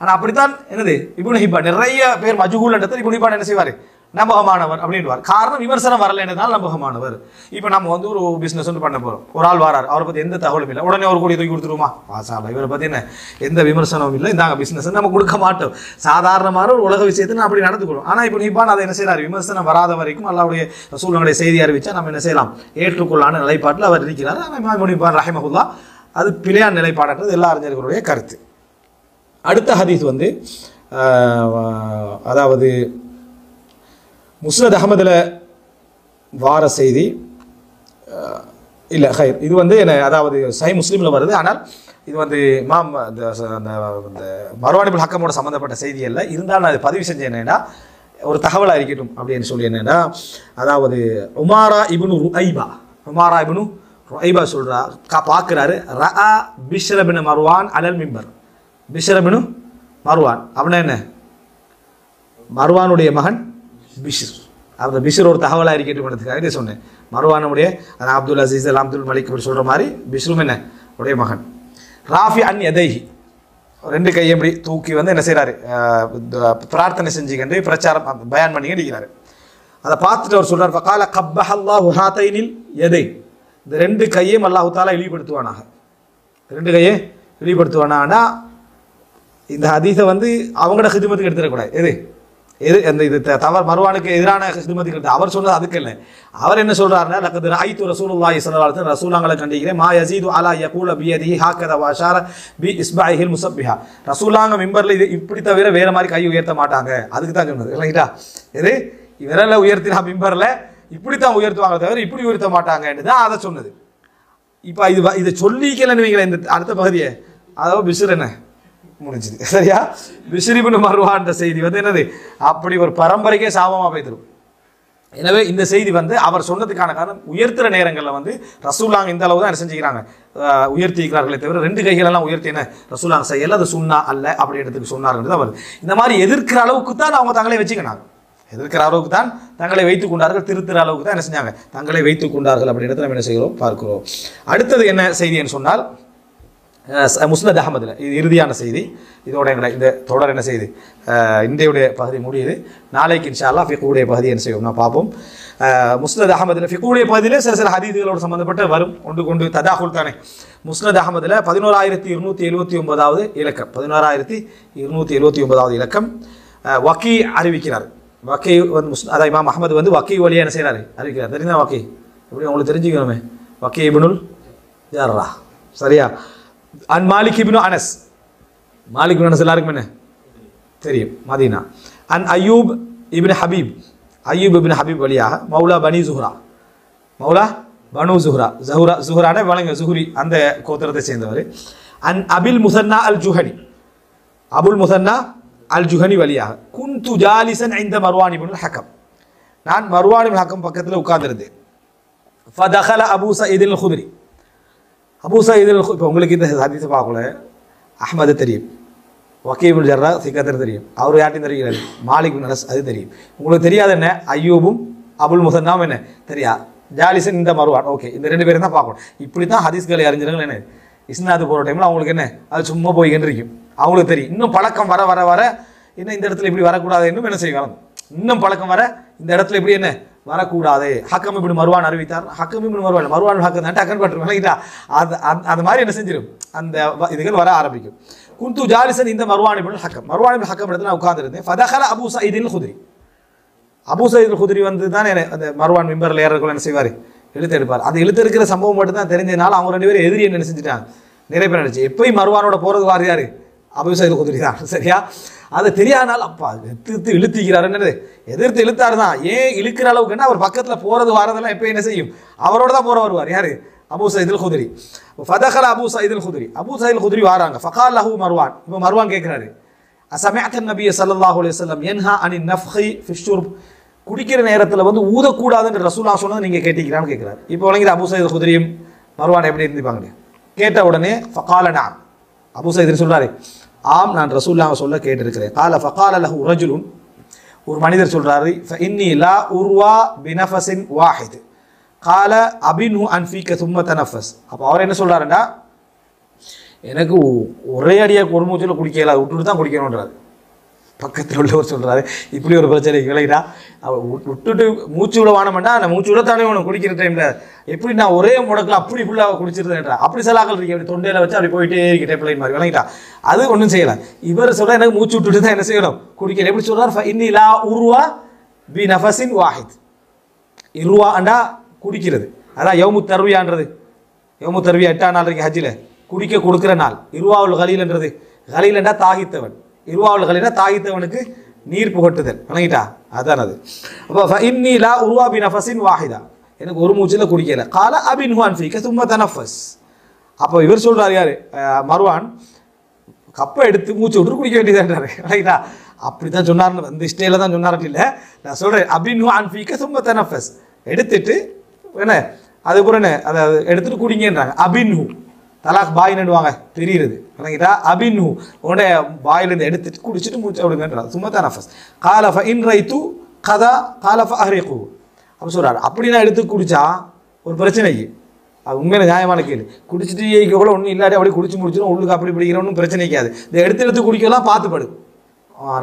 ஆனால் அப்படித்தான் என்னது? இபுன் ஹிபான் நிறைய பேர் மஜ்ஹூல்ன்றதை இபுன் ஹிபான் என்ன செய்வார்? நம்பகமானவர் அப்படின்வார் காரணம் விமர்சனம் வரலைன்றதுனால நம்பகமானவர். இப்போ நம்ம வந்து ஒரு பிஸ்னஸ் ஒன்று பண்ண போகிறோம் ஒரு ஆள் வரார். அவரை பற்றி எந்த தகவலும் இல்லை. உடனே ஒரு கோடி தூக்கி கொடுத்துருமா பாசால இவரை பற்றி என்ன? எந்த விமர்சனமும் இல்லை. இந்தாங்க பிஸ்னஸ் நம்ம கொடுக்க மாட்டோம். சாதாரணமான ஒரு உலக விஷயத்தை நான் அப்படி நடந்துக்கிறோம் ஆனால் இப்போ ஹிப்பான் அதை என்ன செய்யறாரு விமர்சனம் வராத வரைக்கும் அல்லாவுடைய சூழ்நிலை செய்தி அறிவிச்சா நம்ம என்ன செய்யலாம்? ஏற்றுக்கொள்ளான நிலைப்பாட்டில் அவர் இருக்கிறார். ஆனால் இமாம் ஹிப்பான் ரஹிமகுல்லா அது பிழையான நிலைப்பாடுன்றது எல்லா அறிஞர்களுடைய கருத்து. அடுத்த ஹதீஸ் வந்து அதாவது முஸ்னத் அகமதில் வார செய்தி இல்லை ஹைர். இது வந்து என்ன அதாவது சை முஸ்லீமில் வருது. ஆனால் இது வந்து மாம் அந்த அந்த மறுவாணிபுல் ஹக்கமோட சம்மந்தப்பட்ட செய்தி அல்ல. இருந்தாலும் நான் அதை பதிவு செஞ்சேன் என்னென்னா ஒரு தகவலாக இருக்கட்டும் அப்படின்னு சொல்லி என்னென்னா அதாவது உமாரா இபுனு ருஐபா உமாரா இபுனு ருஐபா சொல்கிறா கா பார்க்குறாரு ரஅ பிஷ்ரபின் மர்வான் அலல் மிம்பர். Bishr bin Marwan. அப்படின்னா என்ன? மர்வானுடைய மகன் பிஷிர். அந்த பிஷிர் ஒரு தகவலாக இருக்கட்டும்ன்றதுக்காக இதை சொன்னேன். மர்வானுடைய அந்த அப்துல் அசீஸ் அல் அப்துல் மலிக் அப்படி சொல்கிற மாதிரி பிஷ்ரும் என்ன? உடைய மகன். ராஃபி அன் எதைஹி ரெண்டு கையை இப்படி தூக்கி வந்து என்ன செய்கிறாரு பிரார்த்தனை செஞ்சுக்கிட்டு பிரச்சாரம் பயான் பண்ணிக்கிட்டு இருக்கிறாரு. அதை பார்த்துட்டு அவர் சொல்கிறார் ஃபகால கப்பஹ அல்லாஹு ஹாத்தைனில் எதை இந்த ரெண்டு கையையும் அல்லாஹு தாலா இழிவுபடுத்துவானாக. ரெண்டு கையை இழிவுபடுத்துவானா இந்த ஹதீஸை வந்து அவங்களோட ஹிதுமத்துக்கு எடுத்துடக்கூடாது எது? எது? அந்த இது த- தவறு மறுவானுக்கு எதிரான ஹிதுமத்துக்கு எடுத்து அவர் சொன்னது அதுக்கு இல்லை. அவர் என்ன சொல்றாருன்னா லக்கத்து ஐத்து ரசூலுல்லா இஸ்லாத்து ரசூலாங்களை கண்டிக்கிறேன். மா யசீது அலா யகூல பியதி ஹாக்கத வாஷார பி இஸ்பாஹில் முசப்பிஹா ரசூலாங்க மிம்பரில் இது இப்படி தவிர வேற மாதிரி கை உயர்த்த மாட்டாங்க. அதுக்கு தான் சொன்னது. இல்லைங்களா? எது? விரலை உயர்த்தினா மிம்பரில் இப்படி தான் உயர்த்துவாங்க தவிர இப்படி உயர்த்த மாட்டாங்கன்னு தான் அதை சொன்னது. இப்போ இது இதை சொல்லிக்கலன்னு வைங்களேன் இந்த அடுத்த பகுதியை. அதாவது பிசுர் என்ன? முடிஞ்சுது. சரியா? பிசுரிபின் மருவான்ற செய்தி வந்து என்னது? அப்படி ஒரு பரம்பரைக்கே சாபமாக போய்த்திரும். எனவே இந்த செய்தி வந்து அவர் சொன்னதுக்கான காரணம் உயர்த்துற நேரங்களில் வந்து ரசூலாங் இந்த அளவு தான் என்ன செஞ்சுக்கிறாங்க. உயர்த்திக்கிறார்களே தவிர ரெண்டு கைகளெல்லாம் உயர்த்தி என்ன? செய்யல அது சுண்ணா அல்ல அப்படின்றதுக்கு சொன்னார்ன்றது அவர். இந்த மாதிரி எதிர்க்கிற அளவுக்கு தான் அவங்க தங்களை வச்சுக்கினாங்க. எதிர்க்கிற அளவுக்கு தான் தங்களை வைத்துக் கொண்டார்கள் திருத்துற அளவுக்கு தான் என்ன செஞ்சாங்க? தங்களை வைத்துக் கொண்டார்கள் அப்படின்றத நம்ம என்ன செய்கிறோம்? பார்க்கிறோம். அடுத்தது என்ன செய்தின்னு சொன்னால் முஸ்னத் அகமதில் இது இறுதியான செய்தி. இதோட எங்களை இந்த தொடர் என்ன செய்யுது? இந்தியுடைய இன்றையுடைய பகுதி முடியுது. நாளைக்கு இன்ஷா அல்லாஹ் பகுதி என்ன செய்வோம் நான் பார்ப்போம். முஸ்லத் முஸ்னத் ஃபிகூடைய பகுதியில் சில சில ஹதீதுகளோடு சம்மந்தப்பட்டு வரும். ஒன்று கொண்டு ததாகுல் தானே. முஸ்னத் அகமதில் பதினோராயிரத்தி இருநூற்றி எழுபத்தி ஒன்பதாவது இலக்கம். பதினோராயிரத்தி இருநூற்றி எழுபத்தி ஒன்பதாவது இலக்கம். அஹ் வக்கி அறிவிக்கிறார். வக்கி வந்து முஸ் அதான் இமாம் அகமது வந்து வக்கி வழியாக என்ன செய்கிறாரு அறிவிக்கிறார். தெரியுதா வக்கி? எப்படி உங்களுக்கு தெரிஞ்சுக்கணுமே? Waki ibn al Jarrah. சரியா? An Malik ibn Anas Malik ibn Anas எல்லாருக்கும் என்ன? தெரியும். Medina. An Ayyub ibn Habib Ayyub ibn Habib வழியாக மௌலா பனி ஜுஹ்ரா. மௌலா பனு ஜுஹ்ரா. ஜஹுரா ஜுஹ்ரான வழங்க ஜுஹுரி அந்த கோத்திரத்தை சேர்ந்தவர். அன் அபில் முசன்னா அல் ஜுஹனி அபுல் முசன்னா அல் ஜுஹனி வழியாக. குந்து ஜாலிசன் ஐந்த மர்வான் இப்னுல் ஹக்கம். நான் மர்வான் ஹக்கம் பக்கத்தில் உட்கார்ந்திருந்தேன். ஃபதஹல அபூ சயீதில் குதிரி. அபூ சயீதில் இப்போ உங்களுக்கு இந்த ஹதீஸை பார்க்கல. அஹமது தெரியும். வக்கீபுல் ஜர்ரா சிக்கத்தர் தெரியும். அவர் யார்ட்டையும் தெரியல மாலிக் பின் அனஸ் அது தெரியும். உங்களுக்கு தெரியாது என்ன? ஐயூபும் அபுல் முசன்னாவும் என்ன? தெரியா? ஜாலிசன் இந்த மருவான். ஓகே இந்த ரெண்டு பேரும் தான் பார்க்கணும். இப்படி தான் ஹதீஸ்களை அறிஞர்கள் என்ன? இஸ்னாது போகிற டைமில் அவங்களுக்கு என்ன? அது சும்மா போய்கிட்டு இருக்கும் அவங்களுக்கு தெரியும். இன்னும் பழக்கம் வர வர வர இன்னும் இந்த இடத்துல இப்படி வரக்கூடாது இன்னும் என்ன செய்ய வரணும் இன்னும் பழக்கம் வர இந்த இடத்துல இப்படி என்ன? வரக்கூடாது. ஹக்கம் இப்படி மருவான் அறிவித்தார். ஹக்கம் இப்படி மருவான் மருவான் ஹக்கம் தான் டக்கன் பட்டு விளங்கிட்டா அது அந்த- மாதிரி என்ன செஞ்சிடும் அந்த இதுகள் வர ஆரம்பிக்கும். குந்து ஜாலிசன் இந்த மருவான் இப்படி ஹக்கம். மருவான் இப்படி ஹக்கம் இடத்துல நான் உட்கார்ந்துருந்தேன். ஃபதஹல அபு சயிதில் குதிரி. அபு சயிதில் குதிரி வந்து தான் அந்த மருவான் மிம்பரில் ஏறக்குள்ள என்ன செய்வார்? இழுத்து எடுப்பார். அது இழுத்து இருக்கிற சம்பவம் மட்டும் தான் தெரிஞ்சதுனால அவங்க ரெண்டு பேரும் எதிரி என்ன செஞ்சுட்டாங்க நிறைய பேர் நினச்சி எப்பயும் மர்வானோட போகிறது வார் யார்? அபு சயீத் குதிரி தான். சரியா? அது தெரியாதனால அப்பா எதிர்த்து இழுத்திக்கிறாரு. என்னது? எதிர்த்து இழுத்தாரு தான் ஏன் இழுக்கிற அளவுக்குன்னா அவர் பக்கத்தில் போகிறது வரதெல்லாம் எப்போ என்ன செய்யும்? அவரோட தான் போகிற வருவார் யார்? அபூ சயீதுல் குதிரி. ஃபதகல அபு சயீதுல் குதிரி. அபு சயீதுல் குதிரி வாராங்க. ஃபகால் லஹு மர்வான். இப்போ மர்வான் கேட்குறாரு அசமயத்த நபிய சல்லாஹ் அலிசல்லம் என்ஹா யன்ஹா அனி நஃப்ஹி ஃபி குடிக்கிற நேரத்தில் வந்து ஊதக்கூடாதுன்னு ரசூலா சொன்னது நீங்கள் கேட்டிக்கிறான்னு கேட்குறாரு இப்போ வழங்கிற அபு சைது குதிரியும் மருவான் எப்படி இருந்துப்பாங்க கேட்ட உடனே ஃபகால நான் அபு சைதர் சொல்கிறாரு ஆம் நான் ரசூல்லாவை சொல்ல கேட்டிருக்கிறேன். கால ஃபகால லஹு ரஜுலுன். ஒரு மனிதர் சொல்றாரு இன்னி லா உருவா பினஃபஸின் வாஹித். கால அபினு அன்ஃபீக்க சும்ம தனஃபஸ். அப்போ அவர் என்ன சொல்கிறாருண்டா எனக்கு ஒரே அடியாக ஒரு மூச்சில் குடிக்கல விட்டுட்டு தான் குடிக்கணுன்றாரு பக்கத்தில் உள்ளவர் சொல்கிறாரு இப்படி ஒரு பிரச்சனை விளையிடா அவள் விட்டுட்டு மூச்சு விட வானமாட்டா அந்த மூச்சு விட தானே உனக்கு குடிக்கிற டைமில் எப்படி நான் ஒரே முடக்கில் அப்படி ஃபுல்லாக குடிச்சிருந்தேன்றா அப்படி சலாக்கள் இருக்கு அப்படி தொண்டையில வச்சு அப்படி போயிட்டே இருக்க டைப்லைன் மாதிரி. விளங்கிட்டா? அது ஒன்றும் செய்யலை. இவர் சொல்ற எனக்கு மூச்சு விட்டுட்டு தான் என்ன செய்யணும்? குடிக்கல. எப்படி சொல்றாரு? இன்னிலா உருவா பி நஃபஸின் வாஹித். இருவா அண்டா குடிக்கிறது. அதான் யவுமு தருவியான்றது. யவுமு தருவியா எட்டாம் நாள் இருக்கு ஹஜ்ஜில். குடிக்க கொடுக்குற நாள். இருவாவுல் கலீல்ன்றது. கலீலண்டா தாகித்தவன். இருவாவுல் தாயித்தவனுக்கு தாகித்தவனுக்கு நீர் புகட்டுதல். வணங்கிட்டா? அதான் அது அப்போ இன்னி லா உருவா பி நஃபஸின் வாஹிதா. எனக்கு ஒரு மூச்சில் குடிக்கல. கால அபின் ஹுவான் ஃபீக்க சும்மா தனஃபஸ். அப்போ இவர் சொல்கிறார் யார்? மருவான் கப்பை எடுத்து மூச்சு விட்டு குடிக்க வேண்டியதுன்றாரு ரைட்டா அப்படி தான் சொன்னார் இந்த ஸ்டேல தான் சொன்னார்னு இல்லை. நான் சொல்கிறேன் அபின் அன்ஃபீக்க சும்மா தனஃபஸ். எடுத்துட்டு என்ன? அதுக்கப்புறம் என்ன? அதை எடுத்துகிட்டு குடிங்கன்றாங்க. அபின்ஹு தலாக் பாயின்னுவாங்க நடுவாங்க தெரியுது விளங்கிட்டா அபின்ஹு உடைய பாயிலிருந்து எடுத்துட்டு குடிச்சிட்டு மூச்சு விடுங்கன்றாங்க சும்ம நஃபஸ் காலஃப இன் ரைத்து கதா காலஃப அஹ்ரிகு. அப்படி சொல்கிறார் அப்படி நான் எடுத்து குடித்தா ஒரு பிரச்சனைக்கு அது உண்மையில நியாயமான கேள்வி. குடிச்சிட்டு ஏய்க்க கூட ஒன்றும் இல்லாட்டி அப்படி குடிச்சு முடிச்சிடும். உள்ளுக்கு அப்படி பிடிக்கிற ஒன்றும் பிரச்சனை இந்த எடுத்து எடுத்து குடிக்கலாம் பார்த்துப்படு.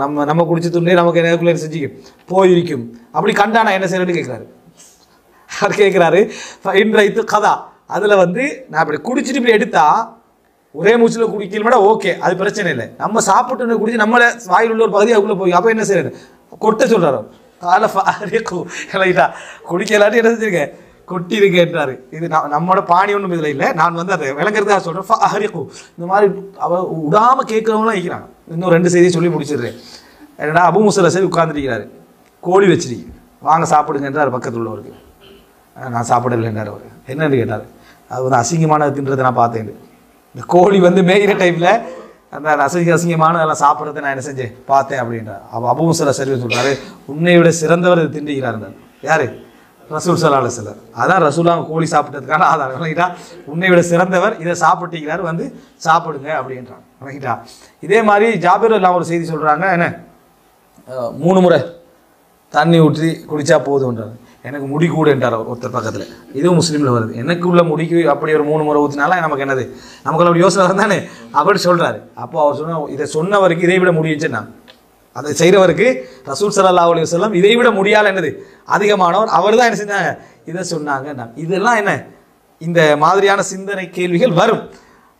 நம்ம நம்ம குடிச்சு துண்டே நமக்கு எனக்குள்ள செஞ்சுக்கும் போயிருக்கும். அப்படி கண்டானா என்ன செய்யறேன்னு கேட்குறாரு அவர் கேட்குறாரு இன்றைத்து கதா. அதில் வந்து நான் இப்படி குடிச்சிட்டு இப்படி எடுத்தா ஒரே மூச்சில் குடிக்கலமாடா ஓகே அது பிரச்சனை இல்லை. நம்ம சாப்பிட்டு குடிச்சு நம்மளை வாயில் உள்ள ஒரு பகுதி அதுக்குள்ளே போய் அப்போ என்ன செய்யறது கொட்ட சொல்கிறாரோ காலை ஃபாரிக்கு ரைட்டா குடிக்கலாட்டி என்ன செஞ்சிருக்கேன் கொட்டி இருக்கேன்றாரு இது நான் நம்மளோட பாணி ஒன்றும் இதில் இல்லை. நான் வந்து அதை விளங்குறதுக்காக சொல்கிறேன் ஹரிக்கு இந்த மாதிரி அவ விடாமல் கேட்குறவங்களாம் இருக்கிறான் இன்னும் ரெண்டு செய்தியை சொல்லி முடிச்சிடுறேன். என்னடா அபு முசல சரி உட்காந்துருக்கிறாரு கோழி வச்சிருக்கேன் வாங்க சாப்பிடுங்கன்றார் பக்கத்தில் உள்ளவருக்கு. நான் சாப்பிடலைன்றார் அவர். என்னன்னு கேட்டார். அது வந்து அசிங்கமானதுன்றதை நான் பார்த்தேன் இந்த கோழி வந்து மேய்கிற டைமில் அந்த அசிங்க அசிங்கமான அதெல்லாம் சாப்பிட்றதை நான் என்ன செஞ்சேன்? பார்த்தேன் அப்படின்றார். அவள் அபு சில சரி சொல்கிறாரு உன்னை விட சிறந்தவர் இது திண்டுகிறார் யார்? ரசூல் சல்லா சிலர் அதான் ரசூலாம் கோழி சாப்பிட்டதுக்கான ஆதாரம். ரைட்டா? உன்னை விட சிறந்தவர் இதை சாப்பிட்டீங்கிறார் வந்து சாப்பிடுங்க அப்படின்றான் ரைட்டா? இதே மாதிரி ஜாபீர் எல்லாம் ஒரு செய்தி சொல்கிறாங்க என்ன? மூணு முறை தண்ணி ஊற்றி குடித்தா போதுன்றாங்க எனக்கு முடி கூட என்றார் அவர் ஒருத்தர் பக்கத்தில். இதுவும் முஸ்லீமில் வருது. எனக்கு உள்ள முடிக்கு அப்படி ஒரு மூணு முறை ஊற்றினால நமக்கு என்னது? நமக்கு அப்படி யோசனை தானே? அப்படி சொல்கிறாரு அப்போ அவர் சொன்ன இதை சொன்னவருக்கு இதை விட முடியுச்சுன்னா அதை செய்கிறவருக்கு ரசூல் சல்லா அலி வல்லம் இதை விட முடியாத என்னது? அதிகமானவர். அவர் தான் என்ன செஞ்சாங்க? இதை சொன்னாங்க நான். இதெல்லாம் என்ன? இந்த மாதிரியான சிந்தனை கேள்விகள் வரும்.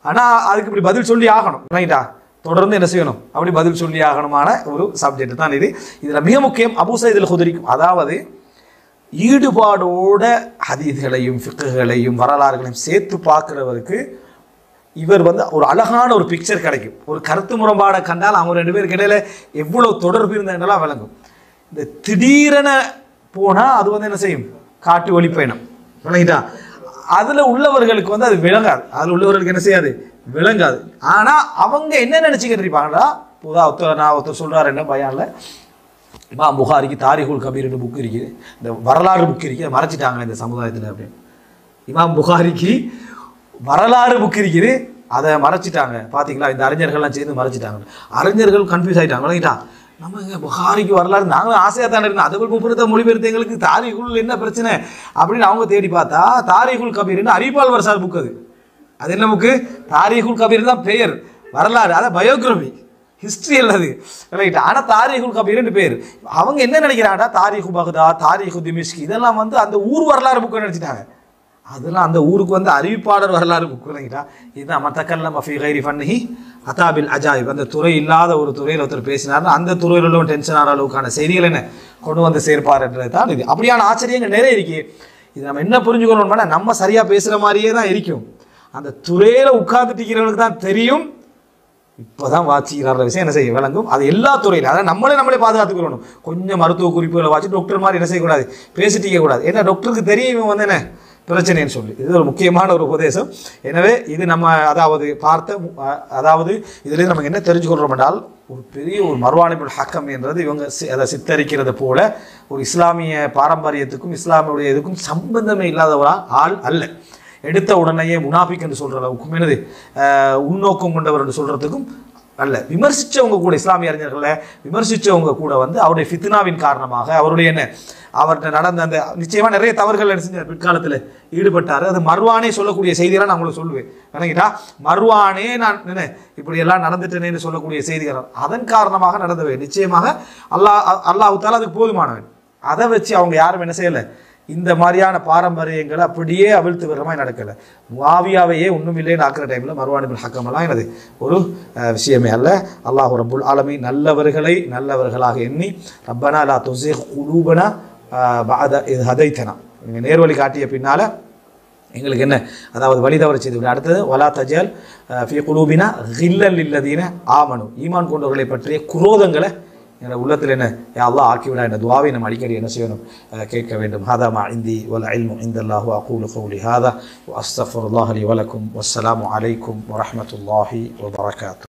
ஆனால் அதுக்கு இப்படி பதில் சொல்லி ஆகணும். ரைட்டா? தொடர்ந்து என்ன செய்யணும்? அப்படி பதில் சொல்லி ஆகணுமான ஒரு சப்ஜெக்ட் தான் இது. இதில் மிக முக்கியம் அபூ சைதில் குதிரிக்கும் அதாவது ஈடுபாடோட ஹதீஸ்களையும் ஃபிக்குகளையும் வரலாறுகளையும் சேர்த்து பார்க்குறவருக்கு இவர் வந்து ஒரு அழகான ஒரு பிக்சர் கிடைக்கும். ஒரு கருத்து முரண்பாடை கண்டால் அவங்க ரெண்டு பேருக்கு இடையில எவ்வளோ தொடர்பு இருந்ததுலாம் விளங்கும். இந்த திடீரென போனால் அது வந்து என்ன செய்யும்? காட்டு வழி பயணம். விளங்கிட்டா அதில் உள்ளவர்களுக்கு வந்து அது விளங்காது. அதில் உள்ளவர்களுக்கு என்ன செய்யாது? விளங்காது. ஆனால் அவங்க என்ன நினச்சிக்கிட்டு இருப்பாங்களா? புதா ஒருத்தர் நான் ஒருத்தர் சொல்கிறார் என்ன பயம் இல்லை. இமாம் புகாரிக்கு தாரிகுல் கபீர்னு புக் இருக்குது. இந்த வரலாறு புக் இருக்குது. மறைச்சிட்டாங்க இந்த சமுதாயத்தில் அப்படின்னு. இமாம் புகாரிக்கு வரலாறு புக் இருக்குது. அதை மறைச்சிட்டாங்க. பார்த்தீங்களா இந்த அறிஞர்கள்லாம் சேர்ந்து மறைச்சிட்டாங்க. அறிஞர்கள் கன்ஃபியூஸ் ஆகிட்டாங்க விளங்கிட்டா நம்ம புகாரிக்கு வரலாறு நாங்களும் ஆசையாக தானே இருந்தோம் அதை முப்பருத்த மொழிபெயர்த்து எங்களுக்கு தாரிகுல் என்ன பிரச்சனை அப்படின்னு அவங்க தேடி பார்த்தா தாரிகுல் கபீர்னு அரிபால் வரசார் புக் அது. அது என்ன புக்கு தாரிகுல் கபீர் தான் பெயர். வரலாறு. அதான் பயோகிராஃபி ஹிஸ்ட்ரி அல்லது ரைட் ஆனால் தாரிகுல் கபீர்னு பேர். அவங்க என்ன நினைக்கிறாங்கன்னா தாரீஹு பகுதா தாரீகு திமிஷ்கி இதெல்லாம் வந்து அந்த ஊர் வரலாறு புக்கு நினச்சிட்டாங்க அதெல்லாம் அந்த ஊருக்கு வந்து அறிவிப்பாளர் வரலாறு புக்கு நினைக்கிட்டா இதுதான் மத்தக்கல்ல மஃபி கைரி ஃபன்னி அதாபில் அஜாயிப். அந்த துறை இல்லாத ஒரு துறையில் ஒருத்தர் பேசினார்னா அந்த துறையில் உள்ள டென்ஷன் ஆகிற அளவுக்கான செய்திகள் என்ன? கொண்டு வந்து சேர்ப்பார்ன்றது தான் இது. அப்படியான ஆச்சரியங்கள் நிறைய இருக்கு. இது நம்ம என்ன புரிஞ்சுக்கணும்னா நம்ம சரியாக பேசுகிற மாதிரியே தான் இருக்கும். அந்த துறையில் உட்கார்ந்துட்டு இருக்கிறவனுக்கு தான் தெரியும். இப்போதான் வாசிக்கிறார விஷயம் என்ன செய்ய விளங்கும். அது எல்லா துறையிலும். அதாவது நம்மளே நம்மளே பாதுகாத்துக்கணும் கொஞ்சம் மருத்துவ குறிப்புகளை வாசி டாக்டர் மாதிரி என்ன செய்யக்கூடாது? பேசிட்டு கூடாது. ஏன்னா டாக்டருக்கு தெரியும் இவன் வந்து என்ன? பிரச்சனைன்னு சொல்லி. இது ஒரு முக்கியமான ஒரு உபதேசம். எனவே இது நம்ம அதாவது பார்த்த மு- அதாவது இதுலேருந்து நமக்கு என்ன தெரிஞ்சுக்கொள்றோம் என்றால் ஒரு பெரிய ஒரு மர்வானிபுல் ஹக்கம் என்றது இவங்க சி- அதை சித்தரிக்கிறது போல ஒரு இஸ்லாமிய பாரம்பரியத்துக்கும் இஸ்லாமியுடைய இதுக்கும் சம்பந்தமே இல்லாதவரா? ஆள் அல்ல. எடுத்த உடனேயே முனாபிக் என்று சொல்கிற அளவுக்கும் என்னது உள்நோக்கம் கொண்டவர் என்று சொல்கிறதுக்கும் அல்ல. விமர்சித்தவங்க கூட இஸ்லாமிய அறிஞர்களை விமர்சித்தவங்க கூட வந்து அவருடைய ஃபித்னாவின் காரணமாக அவருடைய என்ன அவர்கிட்ட நடந்த அந்த நிச்சயமாக நிறைய தவறுகள் என்ன செஞ்சார். பிற்காலத்தில் ஈடுபட்டார். அது மர்வானே சொல்லக்கூடிய செய்திகளை நான் உங்களுக்கு சொல்லுவேன். விளங்கிட்டா மர்வானே நான் என்ன இப்படி எல்லாம் நடந்துட்டேனேன்னு சொல்லக்கூடிய செய்திகள் அதன் காரணமாக நடந்தவை. நிச்சயமாக அல்லாஹ் அல்லாஹ் அதுக்கு போதுமானவன். அதை வச்சு அவங்க யாரும் என்ன செய்யலை இந்த மாதிரியான பாரம்பரியங்களை அப்படியே அவிழ்த்து வர நடக்கலை. ஆவியாவையே ஒன்றும் இல்லைன்னு ஆக்கிற டைமில் மறுவாணிபின் ஹக்கமெல்லாம் எனது ஒரு விஷயமே அல்ல. அல்லாஹ் ரபுல் ஆலமி நல்லவர்களை நல்லவர்களாக எண்ணி ரப்பனா லா துசே குலூபனா இது ஹதைத்தனா. நீங்கள் நேர்வழி காட்டிய பின்னால் எங்களுக்கு என்ன? அதாவது வழி தவறு செய்து அடுத்தது வலா தஜல் ஃபி குலூபினா ஹில்லல் இல்லதீன ஆமனு. ஈமான் கொண்டவர்களை பற்றிய குரோதங்களை என்னோட உள்ளத்தில் என்ன யா அல்லாஹ் ஆக்கிவிடா என்ற துவாவை நம்ம அடிக்கடி என்ன செய்யணும் அஹ் கேட்க வேண்டும் ஹாதா மா இந்தி வல இல்மு இந்தல்லாஹு அகூலு கௌலி ஹாதா அஸ்தஃபுல்லாஹ் லி வலக்கும் வஸ்ஸலாமு அலைக்கும் வரஹ்மத்துல்லாஹி வபரகாத்து